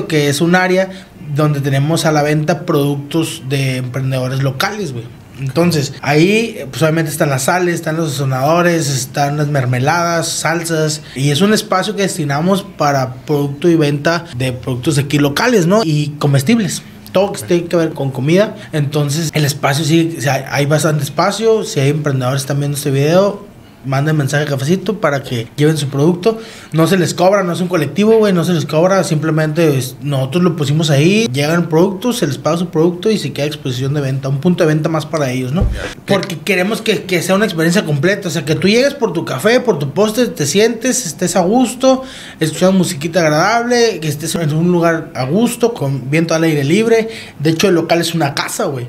que es un área donde tenemos a la venta productos de emprendedores locales, güey. Entonces, ahí pues obviamente están las sales, están los sazonadores, están las mermeladas, salsas y es un espacio que destinamos para producto y venta de productos aquí locales, ¿no? Y comestibles todo que tiene que ver con comida. Entonces, el espacio sí, hay bastante espacio. Si hay emprendedores están viendo este video, manden mensaje a cafecito para que lleven su producto. No se les cobra, no es un colectivo, güey, no se les cobra, simplemente nosotros lo pusimos ahí, llegan productos, se les paga su producto y se queda exposición de venta, un punto de venta más para ellos, ¿no? Porque queremos que, que sea una experiencia completa, o sea, que tú llegues por tu café, por tu postre, te sientes, estés a gusto, escuchando musiquita agradable, que estés en un lugar a gusto, con viento al aire libre. De hecho, el local es una casa, güey.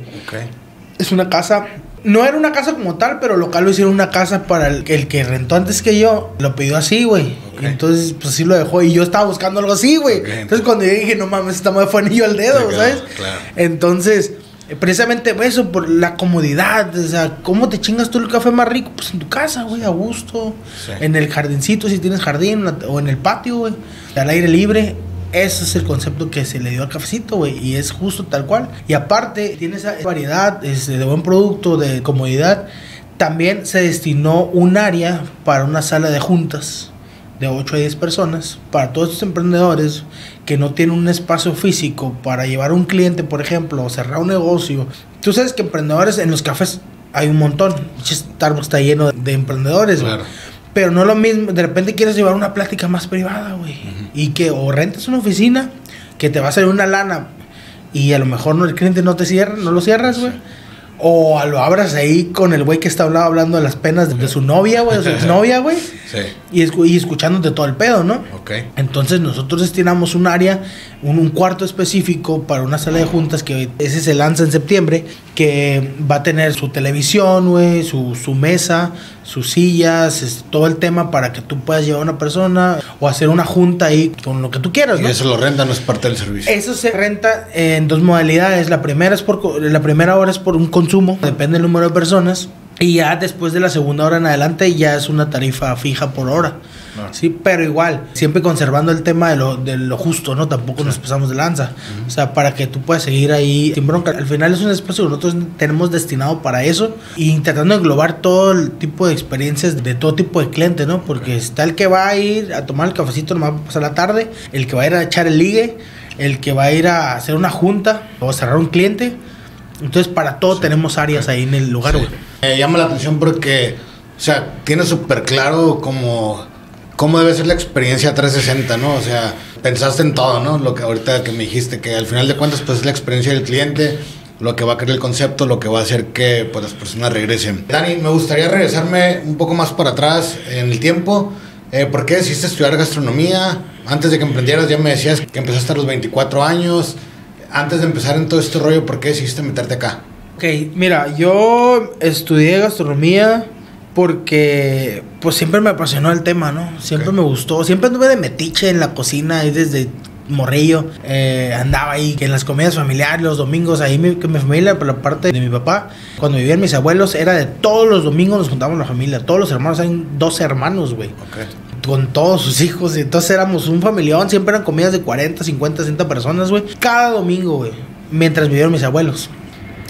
Es una casa no era una casa como tal, pero local lo hicieron una casa para el, el que rentó antes que yo. Lo pidió así, güey. Entonces, pues sí lo dejó. Y yo estaba buscando algo así, güey. Entonces, cuando yo dije, no mames, esta madre fue anillo al dedo, ¿sabes? Entonces, precisamente eso, por la comodidad. O sea, ¿cómo te chingas tú el café más rico? Pues en tu casa, güey, a gusto. En el jardincito, si tienes jardín, o en el patio, güey. Al aire libre ese es el concepto que se le dio al cafecito, güey. Y es justo tal cual. Y aparte, tiene esa variedad este, de buen producto, de comodidad. También se destinó un área para una sala de juntas de 8 a 10 personas para todos estos emprendedores que no tienen un espacio físico para llevar a un cliente, por ejemplo, o cerrar un negocio. Tú sabes que emprendedores en los cafés hay un montón. Starbucks está lleno de emprendedores. Claro. Pero no lo mismo, de repente quieres llevar una plática más privada, güey. Y que o rentes una oficina, que te va a salir una lana y a lo mejor no, el cliente no te cierra, no lo cierras, güey. O lo abras ahí con el güey que está hablando de las penas de, su novia, güey, de su exnovia, güey. Sí. Y, y, escuchándote todo el pedo, ¿no? Ok. Entonces nosotros destinamos un área, un, cuarto específico para una sala de juntas que ese se lanza en septiembre, que va a tener su televisión, güey, su, su mesa, sus sillas, todo el tema para que tú puedas llevar a una persona o hacer una junta ahí con lo que tú quieras, ¿no? Y eso lo renta, no es parte del servicio. Eso se renta en dos modalidades. La primera es por la primera hora es por un consumo, depende del número de personas. Y ya después de la segunda hora en adelante ya es una tarifa fija por hora. Sí, pero igual, siempre conservando el tema de lo, de lo justo, ¿no? Tampoco nos pasamos de lanza. O sea, para que tú puedas seguir ahí sin bronca. Al final es un espacio que nosotros tenemos destinado para eso y intentando englobar todo el tipo de experiencias de todo tipo de cliente, ¿no? Porque está el que va a ir a tomar el cafecito nomás para pasar la tarde, el que va a ir a echar el ligue, el que va a ir a hacer una junta o a cerrar un cliente. Entonces, para todo tenemos áreas ahí en el lugar, güey. Me llama la atención porque, o sea, tiene súper claro como cómo debe ser la experiencia 360, ¿no? O sea, pensaste en todo, ¿no? Lo que ahorita que me dijiste, que al final de cuentas, pues es la experiencia del cliente, lo que va a crear el concepto, lo que va a hacer que pues, las personas regresen. Dani, me gustaría regresarme un poco más para atrás en el tiempo. Eh, ¿Por qué decidiste estudiar gastronomía? Antes de que emprendieras ya me decías que empezaste a los 24 años. Antes de empezar en todo este rollo, ¿por qué decidiste meterte acá? Ok, mira, yo estudié gastronomía porque pues siempre me apasionó el tema, ¿no? Siempre me gustó, siempre anduve de metiche en la cocina y desde morrillo. Eh, andaba ahí que en las comidas familiares los domingos ahí mi, mi familia por la parte de mi papá. Cuando vivían mis abuelos era de todos los domingos nos juntábamos la familia. Todos los hermanos hay dos hermanos güey con todos sus hijos y entonces éramos un familión siempre eran comidas de 40 50 60 personas güey cada domingo güey mientras vivieron mis abuelos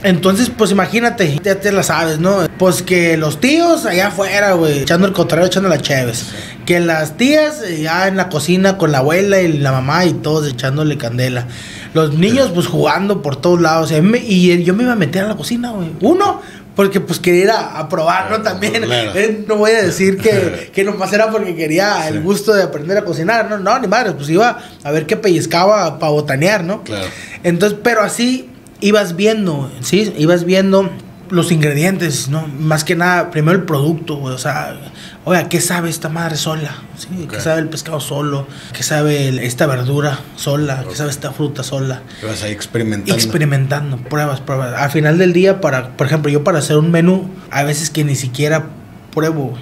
entonces, pues imagínate, ya te la sabes, ¿no? Pues que los tíos allá afuera, güey, echando el cotorreo, echando las cheves. Que las tías eh, ya en la cocina con la abuela y la mamá y todos echándole candela. Los niños, pues jugando por todos lados. Y yo me iba a meter a la cocina, güey. Uno, porque pues quería ir a, probar, ¿no? También. Eh, no voy a decir que, que nomás era porque quería el gusto de aprender a cocinar. No, no, ni madre. Pues iba a ver qué pellizcaba para botanear, ¿no? Claro. Entonces, pero así ibas viendo, ¿sí? Ibas viendo los ingredientes, ¿no? Más que nada, primero el producto, güey. O sea, oiga, ¿qué sabe esta madre sola? ¿Sí? ¿Qué sabe el pescado solo? ¿Qué sabe el- esta verdura sola? ¿Qué sabe esta fruta sola? Que vas ahí experimentando. Experimentando, pruebas, pruebas. Al final del día, para, por ejemplo, yo para hacer un menú, hay veces que ni siquiera pruebo.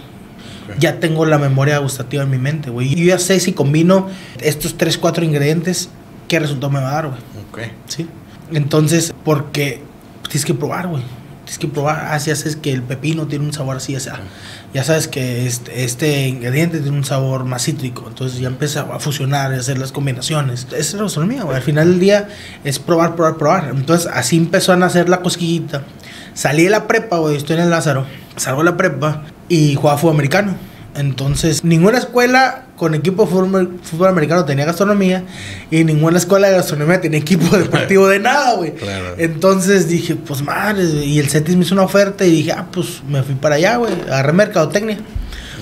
Ya tengo la memoria gustativa en mi mente, güey. Yo ya sé si combino estos 3, 4 ingredientes, qué resultado me va a dar, güey. Ok. ¿Sí? Entonces, porque tienes que probar, güey. Tienes que probar. Ah, si haces que el pepino tiene un sabor así, o sea, ya sabes que este, este ingrediente tiene un sabor más cítrico. Entonces ya empieza a fusionar y hacer las combinaciones. Esa es la gastronomía, güey. Al final del día es probar, probar, probar. Entonces así empezó a nacer la cosquillita. Salí de la prepa, güey. Estoy en el Lázaro. Salgo de la prepa y jugaba fútbol americano. Entonces, ninguna escuela con equipo de fútbol, fútbol americano tenía gastronomía y ninguna escuela de gastronomía tenía equipo deportivo de nada, güey. Claro. Entonces dije, pues madre, y el CETIS me hizo una oferta y dije, ah, pues me fui para allá, güey. Agarré mercadotecnia.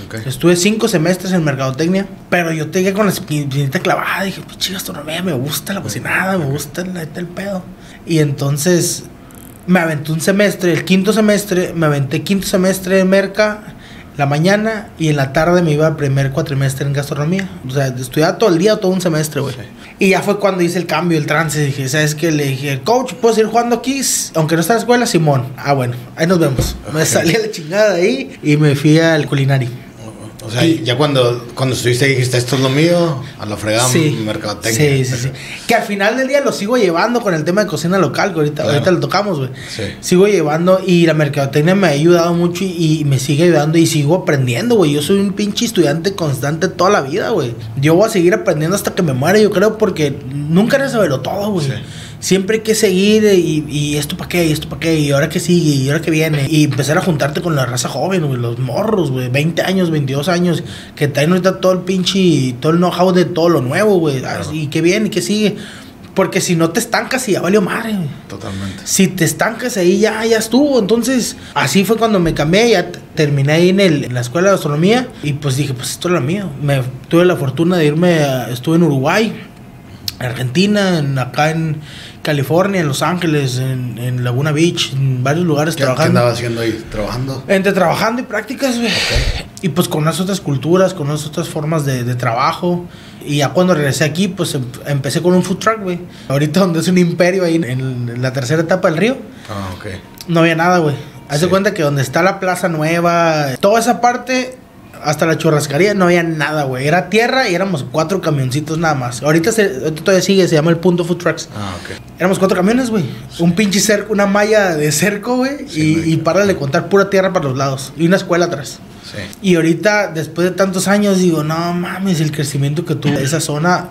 Ok. Estuve cinco semestres en mercadotecnia, pero yo llegué con la espinita clavada. Dije, pues chica, gastronomía, me gusta la cocinada, me gusta neta el pedo. Y entonces me aventé un semestre, el quinto semestre, me aventé quinto semestre de merca, la mañana y en la tarde me iba al primer cuatrimestre en gastronomía. O sea, estudiaba todo el día, todo un semestre, güey. Y ya fue cuando hice el cambio, el trance. Dije, ¿sabes qué? Le dije, coach, ¿puedo seguir jugando aquí? Aunque no está en la escuela, Simón. Ah, bueno, ahí nos vemos. Me salí a la chingada de ahí y me fui al culinario. O sea, Y- ya cuando, cuando estuviste dijiste, esto es lo mío, a la fregada mercadotecnia. Sí, sí, sí. Que al final del día lo sigo llevando con el tema de cocina local, que ahorita, Claro. ahorita lo tocamos, güey. Sí. Sigo llevando y la mercadotecnia me ha ayudado mucho y, y me sigue ayudando y sigo aprendiendo, güey. Yo soy un pinche estudiante constante toda la vida, güey. Yo voy a seguir aprendiendo hasta que me muera, yo creo, porque nunca saberlo todo, güey. Sí. Siempre hay que seguir eh, y, y esto para qué, y esto para qué, y ahora que sigue, y ahora que viene. Y empezar a juntarte con la raza joven, güey, los morros, güey, 20 años, 22 años, que traen ahorita todo el pinche, todo el know-how de todo lo nuevo, güey. Ah, Y que viene, y que sigue. Porque si no te estancas y ya valió madre, güey. Totalmente. Si te estancas ahí, ya, ya estuvo. Entonces, así fue cuando me cambié. Ya terminé ahí en, el- en la escuela de gastronomía. Y pues dije, pues esto es lo mío. Me tuve la fortuna de irme, a- estuve en Uruguay, Argentina, en- acá en California, en Los Ángeles, en, en Laguna Beach, en varios lugares ¿Qué, qué trabajando. andaba haciendo ahí? ¿Trabajando? Entre trabajando y prácticas, güey. Y pues conoces otras culturas, conoces otras formas de, de trabajo. Y ya cuando regresé aquí, pues em- empecé con un food truck, güey. Ahorita donde es un imperio ahí en, la tercera etapa del río, Ah, ok. no había nada, güey. Haz Sí. cuenta que donde está la plaza nueva, toda esa parte, hasta la churrascaría, no había nada, güey. Era tierra y éramos cuatro camioncitos nada más. Ahorita, se- ahorita todavía sigue, se llama el punto food trucks. Ah, ok. Éramos cuatro camiones, güey. Un pinche cerco, una malla de cerco, güey. Sí, y, y para de contar pura tierra para los lados. Y una escuela atrás. Sí. Y ahorita, después de tantos años, digo, no mames, el crecimiento que tuvo esa zona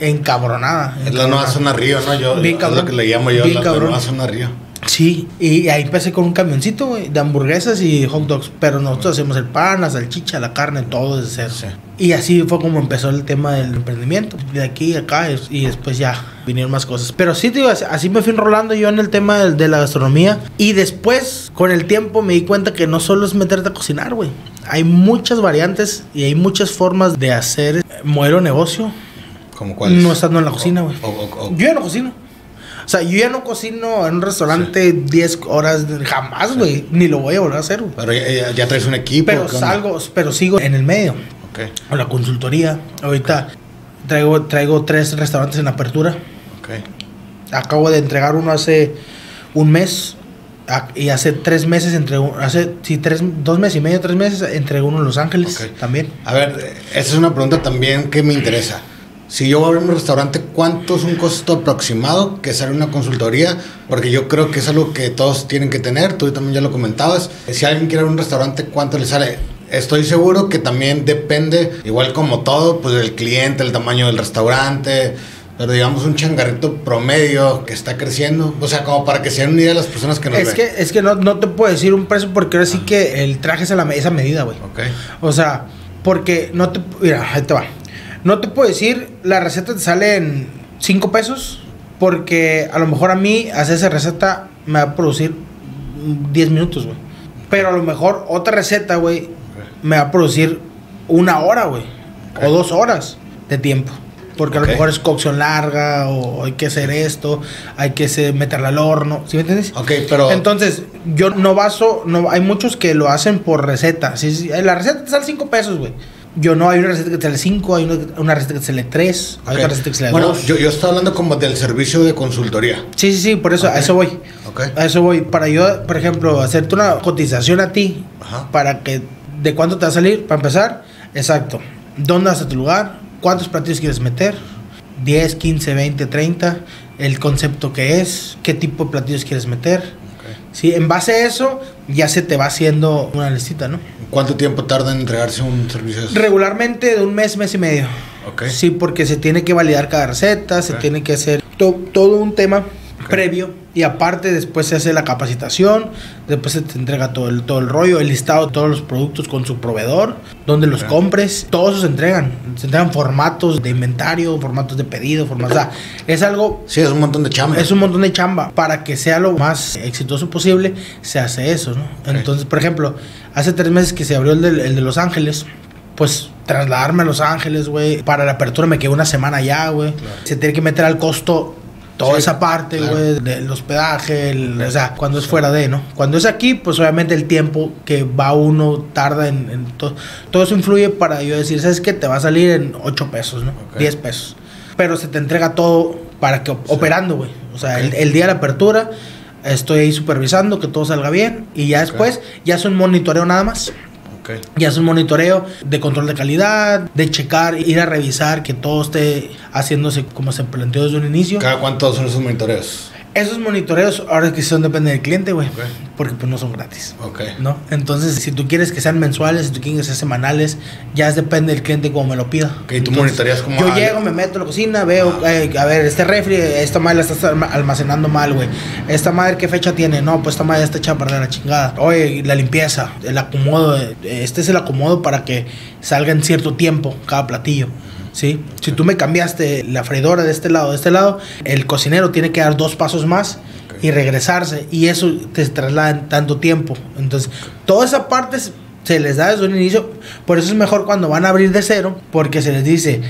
encabronada. Es la nueva zona río, ¿no? Yo, Bien es lo que le llamo yo Bien la, la cabrón. nueva zona río. Sí, y ahí empecé con un camioncito, güey, de hamburguesas y hot dogs. Pero nosotros hacemos el pan, la salchicha, la carne, todo desde cero. Sí. Y así fue como empezó el tema del emprendimiento. De aquí a acá y después ya vinieron más cosas. Pero sí, digo, así- me fui enrolando yo en el tema del- de, la gastronomía. Y después, con el tiempo, me di cuenta que no solo es meterte a cocinar, güey. Hay muchas variantes y hay muchas formas de hacer eh, modelo negocio. ¿Como cuál? No estando en la cocina, güey. Yo ya no cocino. O sea, yo ya no cocino en un restaurante 10 horas, jamás, güey. Ni lo voy a volver a hacer, güey. Pero ya, traes un equipo. Pero salgo, pero sigo en el medio. Ok, O la consultoría. Ahorita traigo, traigo tres restaurantes en apertura. ok. Acabo de entregar uno hace un mes. Y hace tres meses entre hace sí, tres, dos meses y medio, tres meses entregué uno en Los Ángeles también. A ver, esa es una pregunta también que me interesa. Si yo voy a abrir un restaurante, ¿cuánto es un costo aproximado que sale una consultoría? Porque yo creo que es algo que todos tienen que tener, tú también ya lo comentabas. Si alguien quiere abrir un restaurante, ¿cuánto le sale? Estoy seguro que también depende, igual como todo, pues del cliente, el tamaño del restaurante, pero digamos un changarrito promedio que está creciendo, o sea, como para que se den una idea de las personas que nos Es ven. que, es que no, no te puedo decir un precio porque ahora sí que el traje es a la, esa medida, güey. Ok, O sea, porque no te. Mira, ahí te va. No te puedo decir, la receta te sale en 5 pesos. Porque a lo mejor a mí hacer esa receta me va a producir mm, 10 minutos, güey. Pero a lo mejor otra receta, güey, me va a producir una hora, güey. O dos horas de tiempo. Porque a Ok. lo mejor es cocción larga o hay que hacer esto, hay que meterla al horno, ¿sí me entiendes? Ok, pero... Entonces, yo no baso, no, hay muchos que lo hacen por receta. Sí, sí, la receta te sale 5 pesos, güey. Yo no, hay una receta que te sale 5, hay una, una receta que te sale 3, hay ok. otra receta que te sale Bueno, 2. yo, yo estoy hablando como del servicio de consultoría. Sí, sí, sí, por eso, Ok. a eso voy. Ok. A eso voy. Para yo, por ejemplo, hacerte una cotización a ti, Ajá. para que, ¿de cuánto te va a salir? Para empezar, exacto. ¿Dónde vas a tu lugar? ¿Cuántos platillos quieres meter? 10, 15, 20, 30. El concepto que es, qué tipo de platillos quieres meter. Sí, en base a eso, ya se te va haciendo una listita, ¿no? ¿Cuánto tiempo tarda en entregarse un servicio? Regularmente de un mes, mes y medio. Ok. Sí, porque se tiene que validar cada receta, se tiene que hacer to- todo un tema previo y aparte después se hace la capacitación, después se te entrega todo el, todo el rollo, el listado de todos los productos con su proveedor, donde los compres, todos se entregan, se entregan formatos de inventario, formatos de pedido, formatos, o sea, es algo Sí, es un montón de chamba. es un montón de chamba. Para que sea lo más exitoso posible, se hace eso, ¿no? Entonces, por ejemplo, hace tres meses que se abrió el de, el de Los Ángeles, pues trasladarme a Los Ángeles, güey. Para la apertura me quedé una semana allá, güey. Se tiene que meter al costo toda Sí, esa parte, claro. güey, del hospedaje, el- o sea, cuando es fuera de, ¿no? Cuando es aquí, pues obviamente el tiempo que va uno tarda en, en to- todo eso influye para yo decir, ¿sabes qué? Te va a salir en 8 pesos, ¿no? Ok. 10 pesos. Pero se te entrega todo para que operando, güey. O sea, el día de la apertura estoy ahí supervisando que todo salga bien y ya después ya es un monitoreo nada más. Ok. Ya es un monitoreo de control de calidad, de checar, ir a revisar que todo esté haciéndose como se planteó desde un inicio. ¿Cada cuánto son esos monitoreos? Esos monitoreos ahora que son depende del cliente, güey, Ok. porque pues no son gratis. Ok. ¿No? Entonces, si tú quieres que sean mensuales, si tú quieres que sean semanales, ya depende del cliente como me lo pida. Ok, tú Entonces, monitoreas como Yo llego, me meto a la cocina, veo, eh, a ver, este refri, esta madre la estás alma- almacenando mal, güey. Esta madre, ¿qué fecha tiene? No, pues esta madre ya está hecha para la chingada. Oye, la limpieza, el acomodo, eh, este es el acomodo para que salga en cierto tiempo cada platillo. ¿Sí? Si tú me cambiaste la freidora de este lado, de este lado, el cocinero tiene que dar dos pasos más Ok. y regresarse. Y eso te traslada en tanto tiempo. Entonces, toda esa parte se- les da desde un inicio. Por eso es mejor cuando van a abrir de cero, porque se les dice,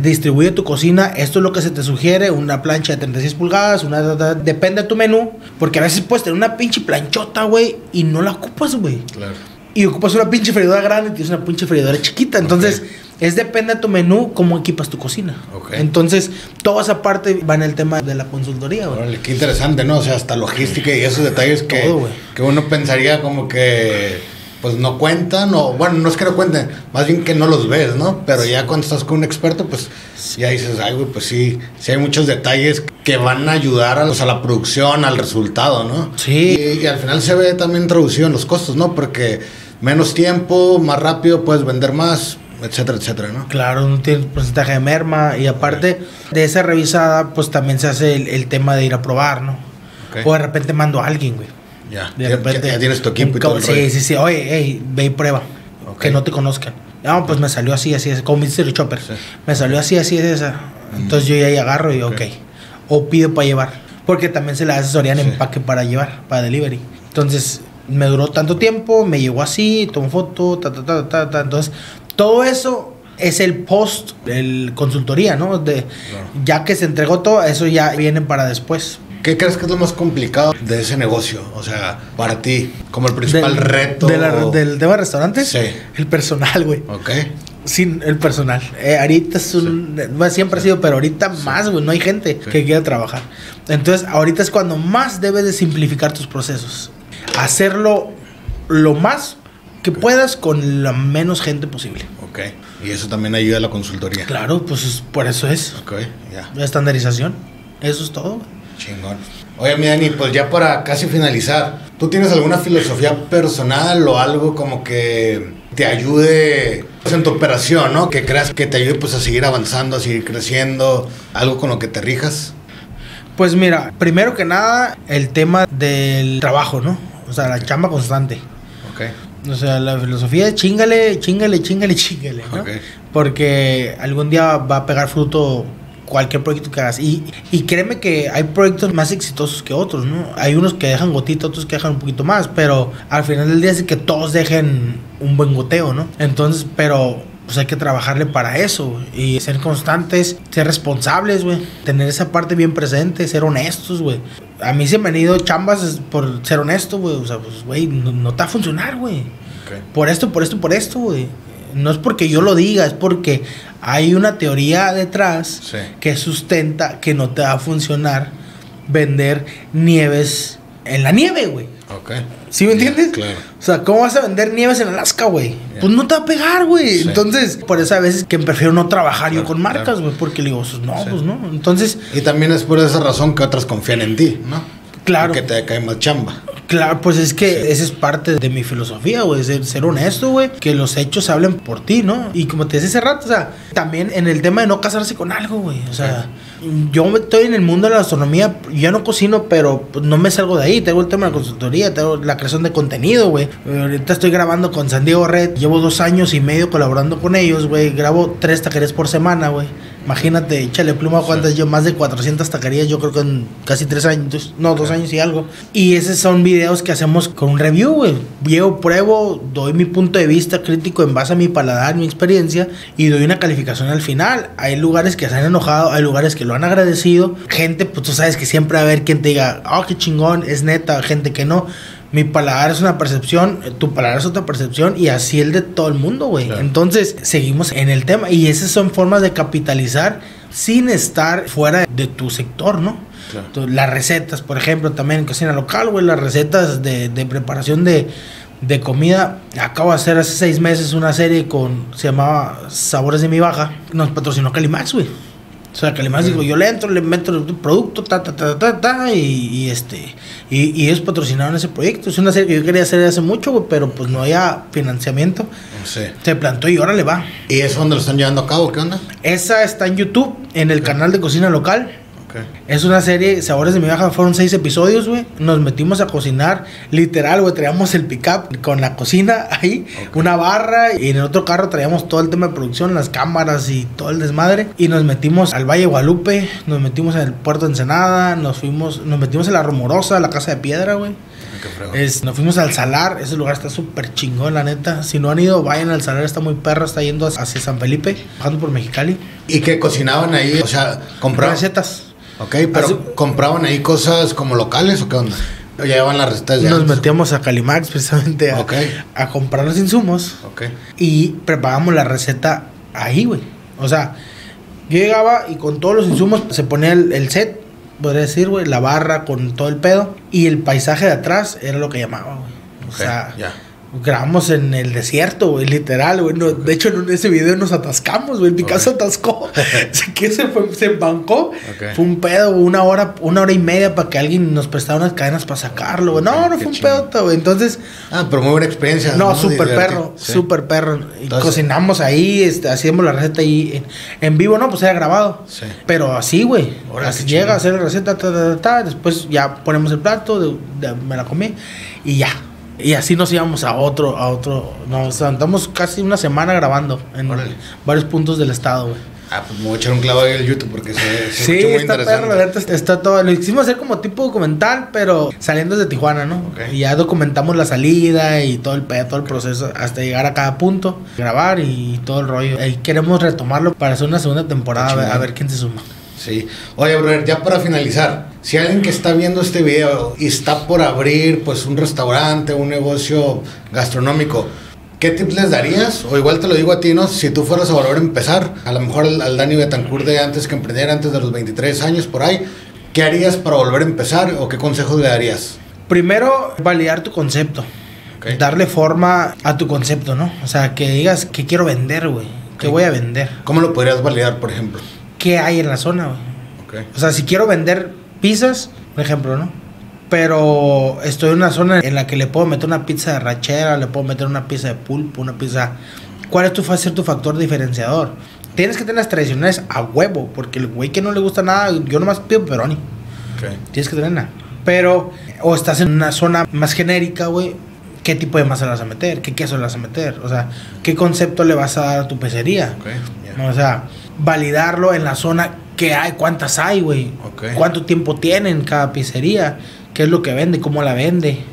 distribuye tu cocina, esto es lo que se te sugiere, una plancha de 36 pulgadas, una... Depende de tu menú, porque a veces puedes tener una pinche planchota, güey, y no la ocupas, güey. Claro. Y ocupas una pinche freidora grande y tienes una pinche freidora chiquita. Entonces, Ok. Es depende de tu menú cómo equipas tu cocina. Entonces, toda esa parte va en el tema de la consultoría, güey. Órale, qué interesante, ¿no? O sea, hasta logística y esos detalles que, Todo, que uno pensaría como que pues no cuentan, o bueno, no es que no cuenten, más bien que no los ves, ¿no? Pero ya cuando estás con un experto, pues ya dices, ay, güey, pues sí, sí hay muchos detalles que van a ayudar a, pues, a la producción, al resultado, ¿no? Sí. Y, y al final se ve también traducido en los costos, ¿no? Porque menos tiempo, más rápido, puedes vender más, etcétera, etcétera, ¿no? Claro, no tiene porcentaje de merma y aparte de esa revisada, pues también se hace el, el tema de ir a probar, ¿no? Ok. O de repente mando a alguien, güey. Ya, De repente. ya, ya tienes tu equipo un y todo el Sí, rollo. sí, sí. Oye, hey, ve y prueba. Ok. Que no te conozcan. No, pues me salió así, así, así. Como Mr. Chopper. Sí. Me salió así, así, es esa. Entonces yo ya ahí agarro y ok. O pido para llevar. Porque también se le da asesoría en Sí. empaque para llevar, para delivery. Entonces me duró tanto tiempo, me llegó así, tomo foto, ta, ta, ta, ta, ta. Entonces todo eso es el post, el consultoría, ¿no? De, Ya que se entregó todo, eso ya viene para después. ¿Qué crees que es lo más complicado de ese negocio? O sea, para ti, como el principal Del- reto. de la- del tema de restaurantes. Sí. El personal, güey. Ok. Sin el personal. Eh, ahorita es un. bueno, siempre ha sido, pero ahorita más, güey. No hay gente que quiera trabajar. Entonces, ahorita es cuando más debes de simplificar tus procesos. Hacerlo lo más que puedas con la menos gente posible. Ok. Y eso también ayuda a la consultoría. Claro, pues es- por eso es. Ok, ya. La estandarización. Eso es todo. Chingón. Oye, mi Dani, pues ya para casi finalizar, ¿tú tienes alguna filosofía personal o algo como que te ayude pues, en tu operación, ¿no? Que creas que te ayude pues a seguir avanzando, a seguir creciendo, algo con lo que te rijas. Pues mira, primero que nada, el tema del trabajo, ¿no? O sea, la chamba constante. Ok. O sea, la filosofía es chingale, chingale, chingale, chingale, ¿no? Porque algún día va a pegar fruto cualquier proyecto que hagas. Y, y créeme que hay proyectos más exitosos que otros, ¿no? Hay unos que dejan gotita, otros que dejan un poquito más, pero al final del día es que todos dejen un buen goteo, ¿no? Entonces, pero pues hay que trabajarle para eso y ser constantes, ser responsables, güey. Tener esa parte bien presente, ser honestos, güey. A mí se me han ido chambas por ser honesto, güey. O sea, pues, güey, no, no te va a funcionar, güey. Por esto, por esto, por esto, güey. No es porque yo lo diga, es porque hay una teoría detrás Sí. que sustenta que no te va a funcionar vender nieves en la nieve, güey. Ok. ¿Sí me entiendes? Claro. O sea, ¿cómo vas a vender nieves en Alaska, güey? Pues no te va a pegar, güey. Sí. Entonces, por eso a veces que prefiero no trabajar yo con marcas, claro. güey, porque le digo, pues no, Sí. pues no. Entonces, Y también es por esa razón que otras confían en ti, ¿no? Claro. Que te cae más chamba. Claro, pues es que esa es parte de mi filosofía, güey, ser, ser honesto, güey, que los hechos hablen por ti, ¿no? Y como te decía hace rato, o sea, también en el tema de no casarse con algo, güey, o sea, yo estoy en el mundo de la gastronomía, yo no cocino, pero pues, no me salgo de ahí, tengo el tema de la consultoría, tengo la creación de contenido, güey. Ahorita estoy grabando con San Diego Red, llevo dos años y medio colaborando con ellos, güey, grabo tres taquerías por semana, güey. Imagínate, échale pluma cuántas yo, más de 400 taquerías, yo creo que en casi tres años, no, dos años y algo. Y esos son videos que hacemos con un review, güey. Llevo, pruebo, doy mi punto de vista crítico en base a mi paladar, mi experiencia, y doy una calificación al final. Hay lugares que se han enojado, hay lugares que lo han agradecido. Gente, pues tú sabes que siempre va a haber quien te diga, oh, qué chingón, es neta, gente que no. Mi paladar es una percepción, tu paladar es otra percepción y así el de todo el mundo, güey. Claro. Entonces, seguimos en el tema y esas son formas de capitalizar sin estar fuera de tu sector, ¿no? Claro. Entonces, las recetas, por ejemplo, también en cocina local, güey, las recetas de, de preparación de, de comida. Acabo de hacer hace seis meses una serie con, se llamaba Sabores de mi Baja. Nos patrocinó Calimax, güey. O sea, Calimax digo, yo le entro, le meto el producto, ta, ta, ta, ta, ta, y, y este, y, y ellos patrocinaron ese proyecto. Es una serie que yo quería hacer hace mucho, güey, pero pues no había financiamiento. Sí. Se plantó y ahora le va. ¿Y eso dónde lo están llevando a cabo? ¿Qué onda? Esa está en YouTube, en el canal de cocina local. Es una serie, Sabores de mi Baja, fueron seis episodios, güey. Nos metimos a cocinar, literal, güey. Traíamos el pickup con la cocina ahí, una barra, y en el otro carro traíamos todo el tema de producción, las cámaras y todo el desmadre. Y nos metimos al Valle Guadalupe, nos metimos en el puerto de Ensenada, nos fuimos, nos metimos en la Rumorosa, la casa de piedra, güey. Qué fregón. Es, nos fuimos al Salar, ese lugar está súper chingón, la neta. Si no han ido, vayan al Salar, está muy perro, está yendo hacia San Felipe, bajando por Mexicali. ¿Y que cocinaban ahí? O sea, compraban. Recetas. Ok, pero Así- compraban ahí cosas como locales o qué onda? O ya llevaban las recetas ya. Nos metíamos a Calimax precisamente a, comprar los insumos Ok. y preparábamos la receta ahí, güey. O sea, yo llegaba y con todos los insumos se ponía el, el set, podría decir, güey, la barra con todo el pedo y el paisaje de atrás era lo que llamaba, güey. O Ok, sea, ya. Grabamos en el desierto, güey, literal, güey. No, de hecho, en ese video nos atascamos, güey. El Picasso atascó. Así que se, fue, se embancó. Fue un pedo, una hora, una hora y media para que alguien nos prestara unas cadenas para sacarlo, güey. No, no fue un pedo, güey. Entonces, Ah, pero muy buena experiencia. no, súper Divertido. perro, Sí. súper perro. Y Entonces- cocinamos ahí, este, hacíamos la receta ahí en, en vivo, ¿no? Pues era grabado. Sí. Pero así, güey. Así llega chido. a hacer la receta, ta, ta, ta, ta, después ya ponemos el plato, de- de- me la comí y ya. Y así nos íbamos a otro, a otro. Nos andamos casi una semana grabando en Órale. varios puntos del estado, güey. Ah, pues me voy a echar un clavo ahí en YouTube porque se, se Sí, muy está interesante. perro, la neta, está- está todo. Lo hicimos hacer como tipo documental, pero saliendo desde Tijuana, ¿no? Ok. Y ya documentamos la salida y todo el todo el proceso hasta llegar a cada punto, grabar y todo el rollo. Y queremos retomarlo para hacer una segunda temporada, a ver, chingón. a ver quién se suma. Sí. Oye, brother, ya para finalizar, si alguien que está viendo este video y está por abrir pues un restaurante, un negocio gastronómico, ¿qué tips les darías? O igual te lo digo a ti, ¿no? Si tú fueras a volver a empezar, a lo mejor al, al Dani Betancourt de antes que emprender, antes de los 23 años por ahí, ¿qué harías para volver a empezar o qué consejos le darías? Primero, validar tu concepto. Ok. Darle forma a tu concepto, ¿no? O sea, que digas que quiero vender, güey. Que Ok. voy a vender. ¿Cómo lo podrías validar, por ejemplo? ¿Qué hay en la zona, güey? Ok. O sea, si quiero vender pizzas, por ejemplo, ¿no? Pero estoy en una zona en la que le puedo meter una pizza de rachera, le puedo meter una pizza de pulpo, una pizza... ¿Cuál es tu, ser tu factor diferenciador? Tienes que tener las tradicionales a huevo, porque el güey que no le gusta nada, yo nomás pido pepperoni. Ok. Tienes que tenerla. Pero, o estás en una zona más genérica, güey. ¿Qué tipo de masa le vas a meter? ¿Qué queso le vas a meter? O sea, ¿qué concepto le vas a dar a tu pizzería? Ok, ya. O sea, validarlo en la zona que hay, cuántas hay, güey. Ok. Cuánto tiempo tienen cada pizzería, qué es lo que vende, cómo la vende.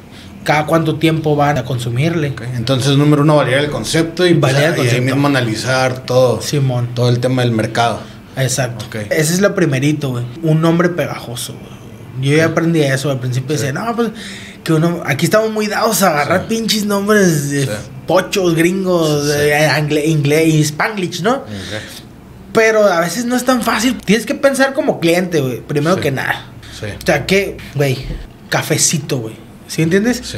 cada cuánto tiempo van a consumirle. Ok, Entonces, número uno, validar el concepto y, Validar el ahí concepto. mismo analizar todo, Simón. todo el tema del mercado. Exacto. Ok. Ese es lo primerito, güey. Un nombre pegajoso, güey. Yo ya aprendí eso. Al principio decía, no, pues, que uno... Aquí estamos muy dados a agarrar Sí. pinches nombres de Sí. pochos, gringos, Sí. eh, inglés y spanglish, ¿no? Pero a veces no es tan fácil. Tienes que pensar como cliente, güey. Primero Sí. que nada. Sí, O sea, que, güey, cafecito, güey. ¿Sí entiendes? sí.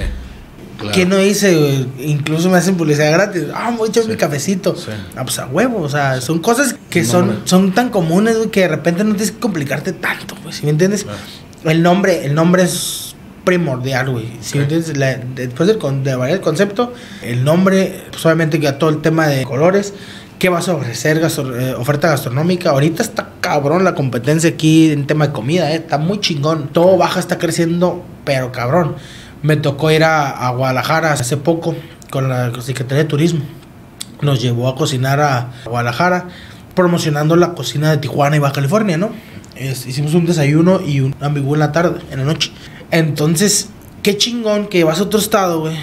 Claro. ¿Qué no hice, güey? Incluso me hacen publicidad gratis. Ah, voy a echar Sí. mi cafecito. Sí. Ah, pues a huevo. O sea, son cosas que son, son tan comunes, güey, que de repente no tienes que complicarte tanto, güey. ¿Sí me entiendes? Claro. El nombre, el nombre es primordial, güey. ¿Sí me Ok. entiendes? La- después del de variar el concepto, el nombre, pues obviamente que todo el tema de colores. ¿Qué vas a ofrecer? eh, oferta gastronómica. Ahorita está cabrón la competencia aquí en tema de comida, eh. Está muy chingón. Todo baja está creciendo, pero cabrón. Me tocó ir a, Guadalajara hace poco con la Secretaría de Turismo. Nos llevó a cocinar a Guadalajara, promocionando la cocina de Tijuana y Baja California, ¿no? Es- hicimos un desayuno y un ambigú en la tarde, en la noche. Entonces, qué chingón que vas a otro estado, güey,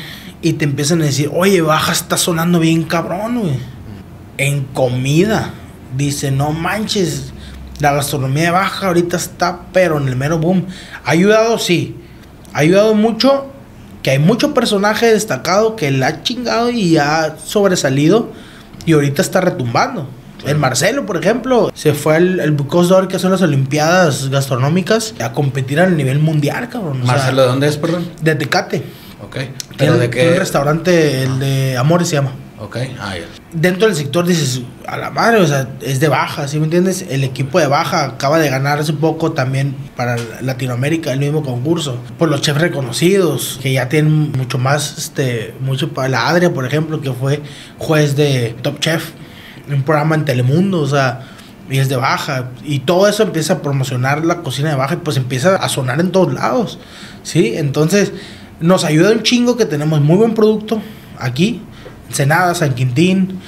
y te empiezan a decir, oye, Baja está sonando bien cabrón, güey. En comida. Dice, no manches, la gastronomía de Baja ahorita está, pero en el mero boom. ¿Ha ayudado? Sí. Ha ayudado mucho, que hay mucho personaje destacado que la ha chingado y ha sobresalido y ahorita está retumbando. El Marcelo, por ejemplo, se fue al, al Bucos d'Or, que son las Olimpiadas Gastronómicas, a competir a nivel mundial, cabrón. O sea, Marcelo, ¿de dónde es, perdón? de Tecate. Ok. Tiene, ¿Pero de un qué? restaurante, el de Amores se llama. Ok, ah, ya. Dentro del sector dices, a la madre, o sea, es de baja, ¿sí me entiendes? El equipo de baja acaba de ganar hace poco también para Latinoamérica el mismo concurso. Por los chefs reconocidos, que ya tienen mucho más, este, mucho para la Adria, por ejemplo, que fue juez de Top Chef, un programa en Telemundo, o sea, y es de baja. Y todo eso empieza a promocionar la cocina de baja y pues empieza a sonar en todos lados, ¿sí? Entonces, nos ayuda un chingo que tenemos muy buen producto aquí, Ensenada, San Quintín,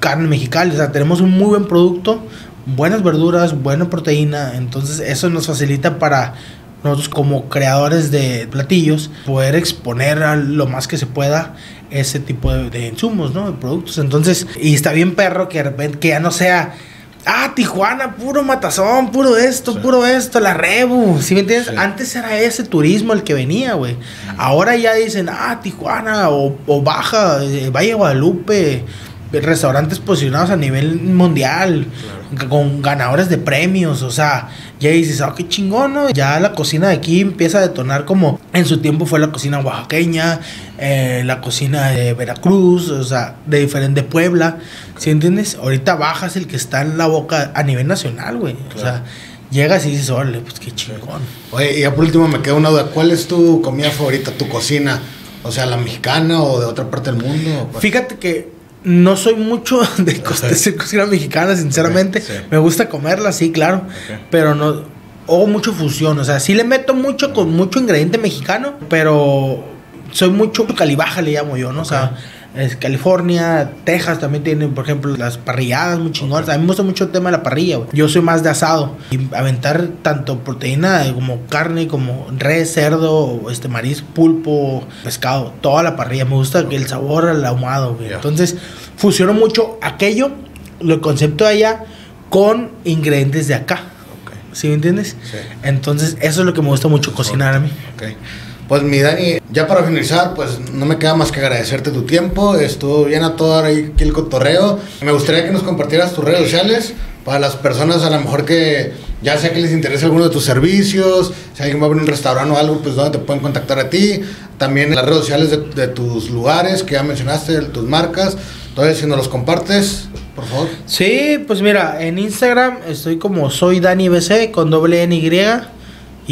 carne mexicana, o sea, tenemos un muy buen producto, buenas verduras, buena proteína, entonces eso nos facilita para nosotros como creadores de platillos poder exponer a lo más que se pueda ese tipo de, de insumos, ¿no? De productos. Entonces, y está bien perro que de repente que ya no sea Ah, Tijuana, puro matazón, puro esto, Sí. puro esto, la rebu, ¿sí me entiendes? Sí. Antes era ese turismo el que venía, güey. Ahora ya dicen, ah, Tijuana o, o Baja, eh, Valle de Guadalupe, restaurantes posicionados a nivel mundial, con ganadores de premios, o sea, ya dices, ah, qué chingón, ¿no? Ya la cocina de aquí empieza a detonar como en su tiempo fue la cocina oaxaqueña, eh, la cocina de Veracruz, o sea, de diferente Puebla, ¿sí entiendes? Ahorita bajas el que está en la boca a nivel nacional, güey, o sea, llegas y dices, órale, pues qué chingón. Oye, y ya por último me queda una duda. ¿Cuál es tu comida favorita, tu cocina? O sea, la mexicana o de otra parte del mundo? Fíjate que no soy mucho de de hacer cocina mexicana, sinceramente. Sí. Me gusta comerla, sí, claro. Pero no. Hago mucho fusión. O sea, sí le meto mucho con mucho ingrediente mexicano, pero soy mucho calibaja, le llamo yo, ¿no? O sea, es California, Texas también tienen, por ejemplo, las parrilladas muy chingonas. A mí me gusta mucho el tema de la parrilla, güey. Yo soy más de asado. Y aventar tanto proteína como carne, como res, cerdo, este marisco, pulpo, pescado, toda la parrilla. Me gusta el sabor al ahumado, güey. Entonces, fusiono mucho aquello, el concepto de allá, con ingredientes de acá. ¿Sí me entiendes? Sí. Entonces, eso es lo que me gusta mucho cocinar a mí. Pues mi Dani, ya para finalizar, pues no me queda más que agradecerte tu tiempo. Estuvo bien a todo ahí aquí el cotorreo. Me gustaría que nos compartieras tus redes sociales para las personas a lo mejor que ya sea que les interese alguno de tus servicios, si alguien va a abrir un restaurante o algo, pues donde te pueden contactar a ti. También las redes sociales de, de tus lugares que ya mencionaste, de tus marcas. Entonces, si nos los compartes, por favor. Sí, pues mira, en Instagram estoy como soy Dani BC con doble N Y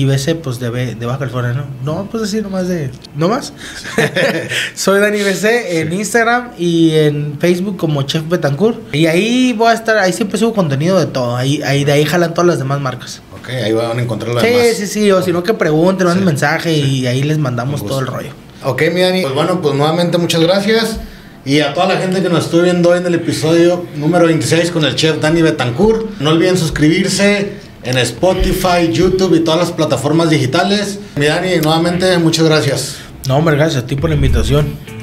y BC pues de, B- de Baja California, ¿no? No, pues así nomás de... ¿No más? soy Dani BC en Instagram y en Facebook como Chef Betancourt. Y ahí voy a estar, ahí siempre subo contenido de todo. Ahí, ahí de ahí jalan todas las demás marcas. Ok, ahí van a encontrar lo Sí, demás. sí, sí, o si no que pregunten, manden Sí. mensaje y ahí les mandamos todo el rollo. Ok, mi Dani. Pues bueno, pues nuevamente muchas gracias. Y a toda la gente que nos estuvo viendo hoy en el episodio número 26 con el chef Dani Betancourt. No olviden suscribirse en Spotify, YouTube y todas las plataformas digitales. Mi Dani, nuevamente muchas gracias. No, hombre, gracias a ti por la invitación.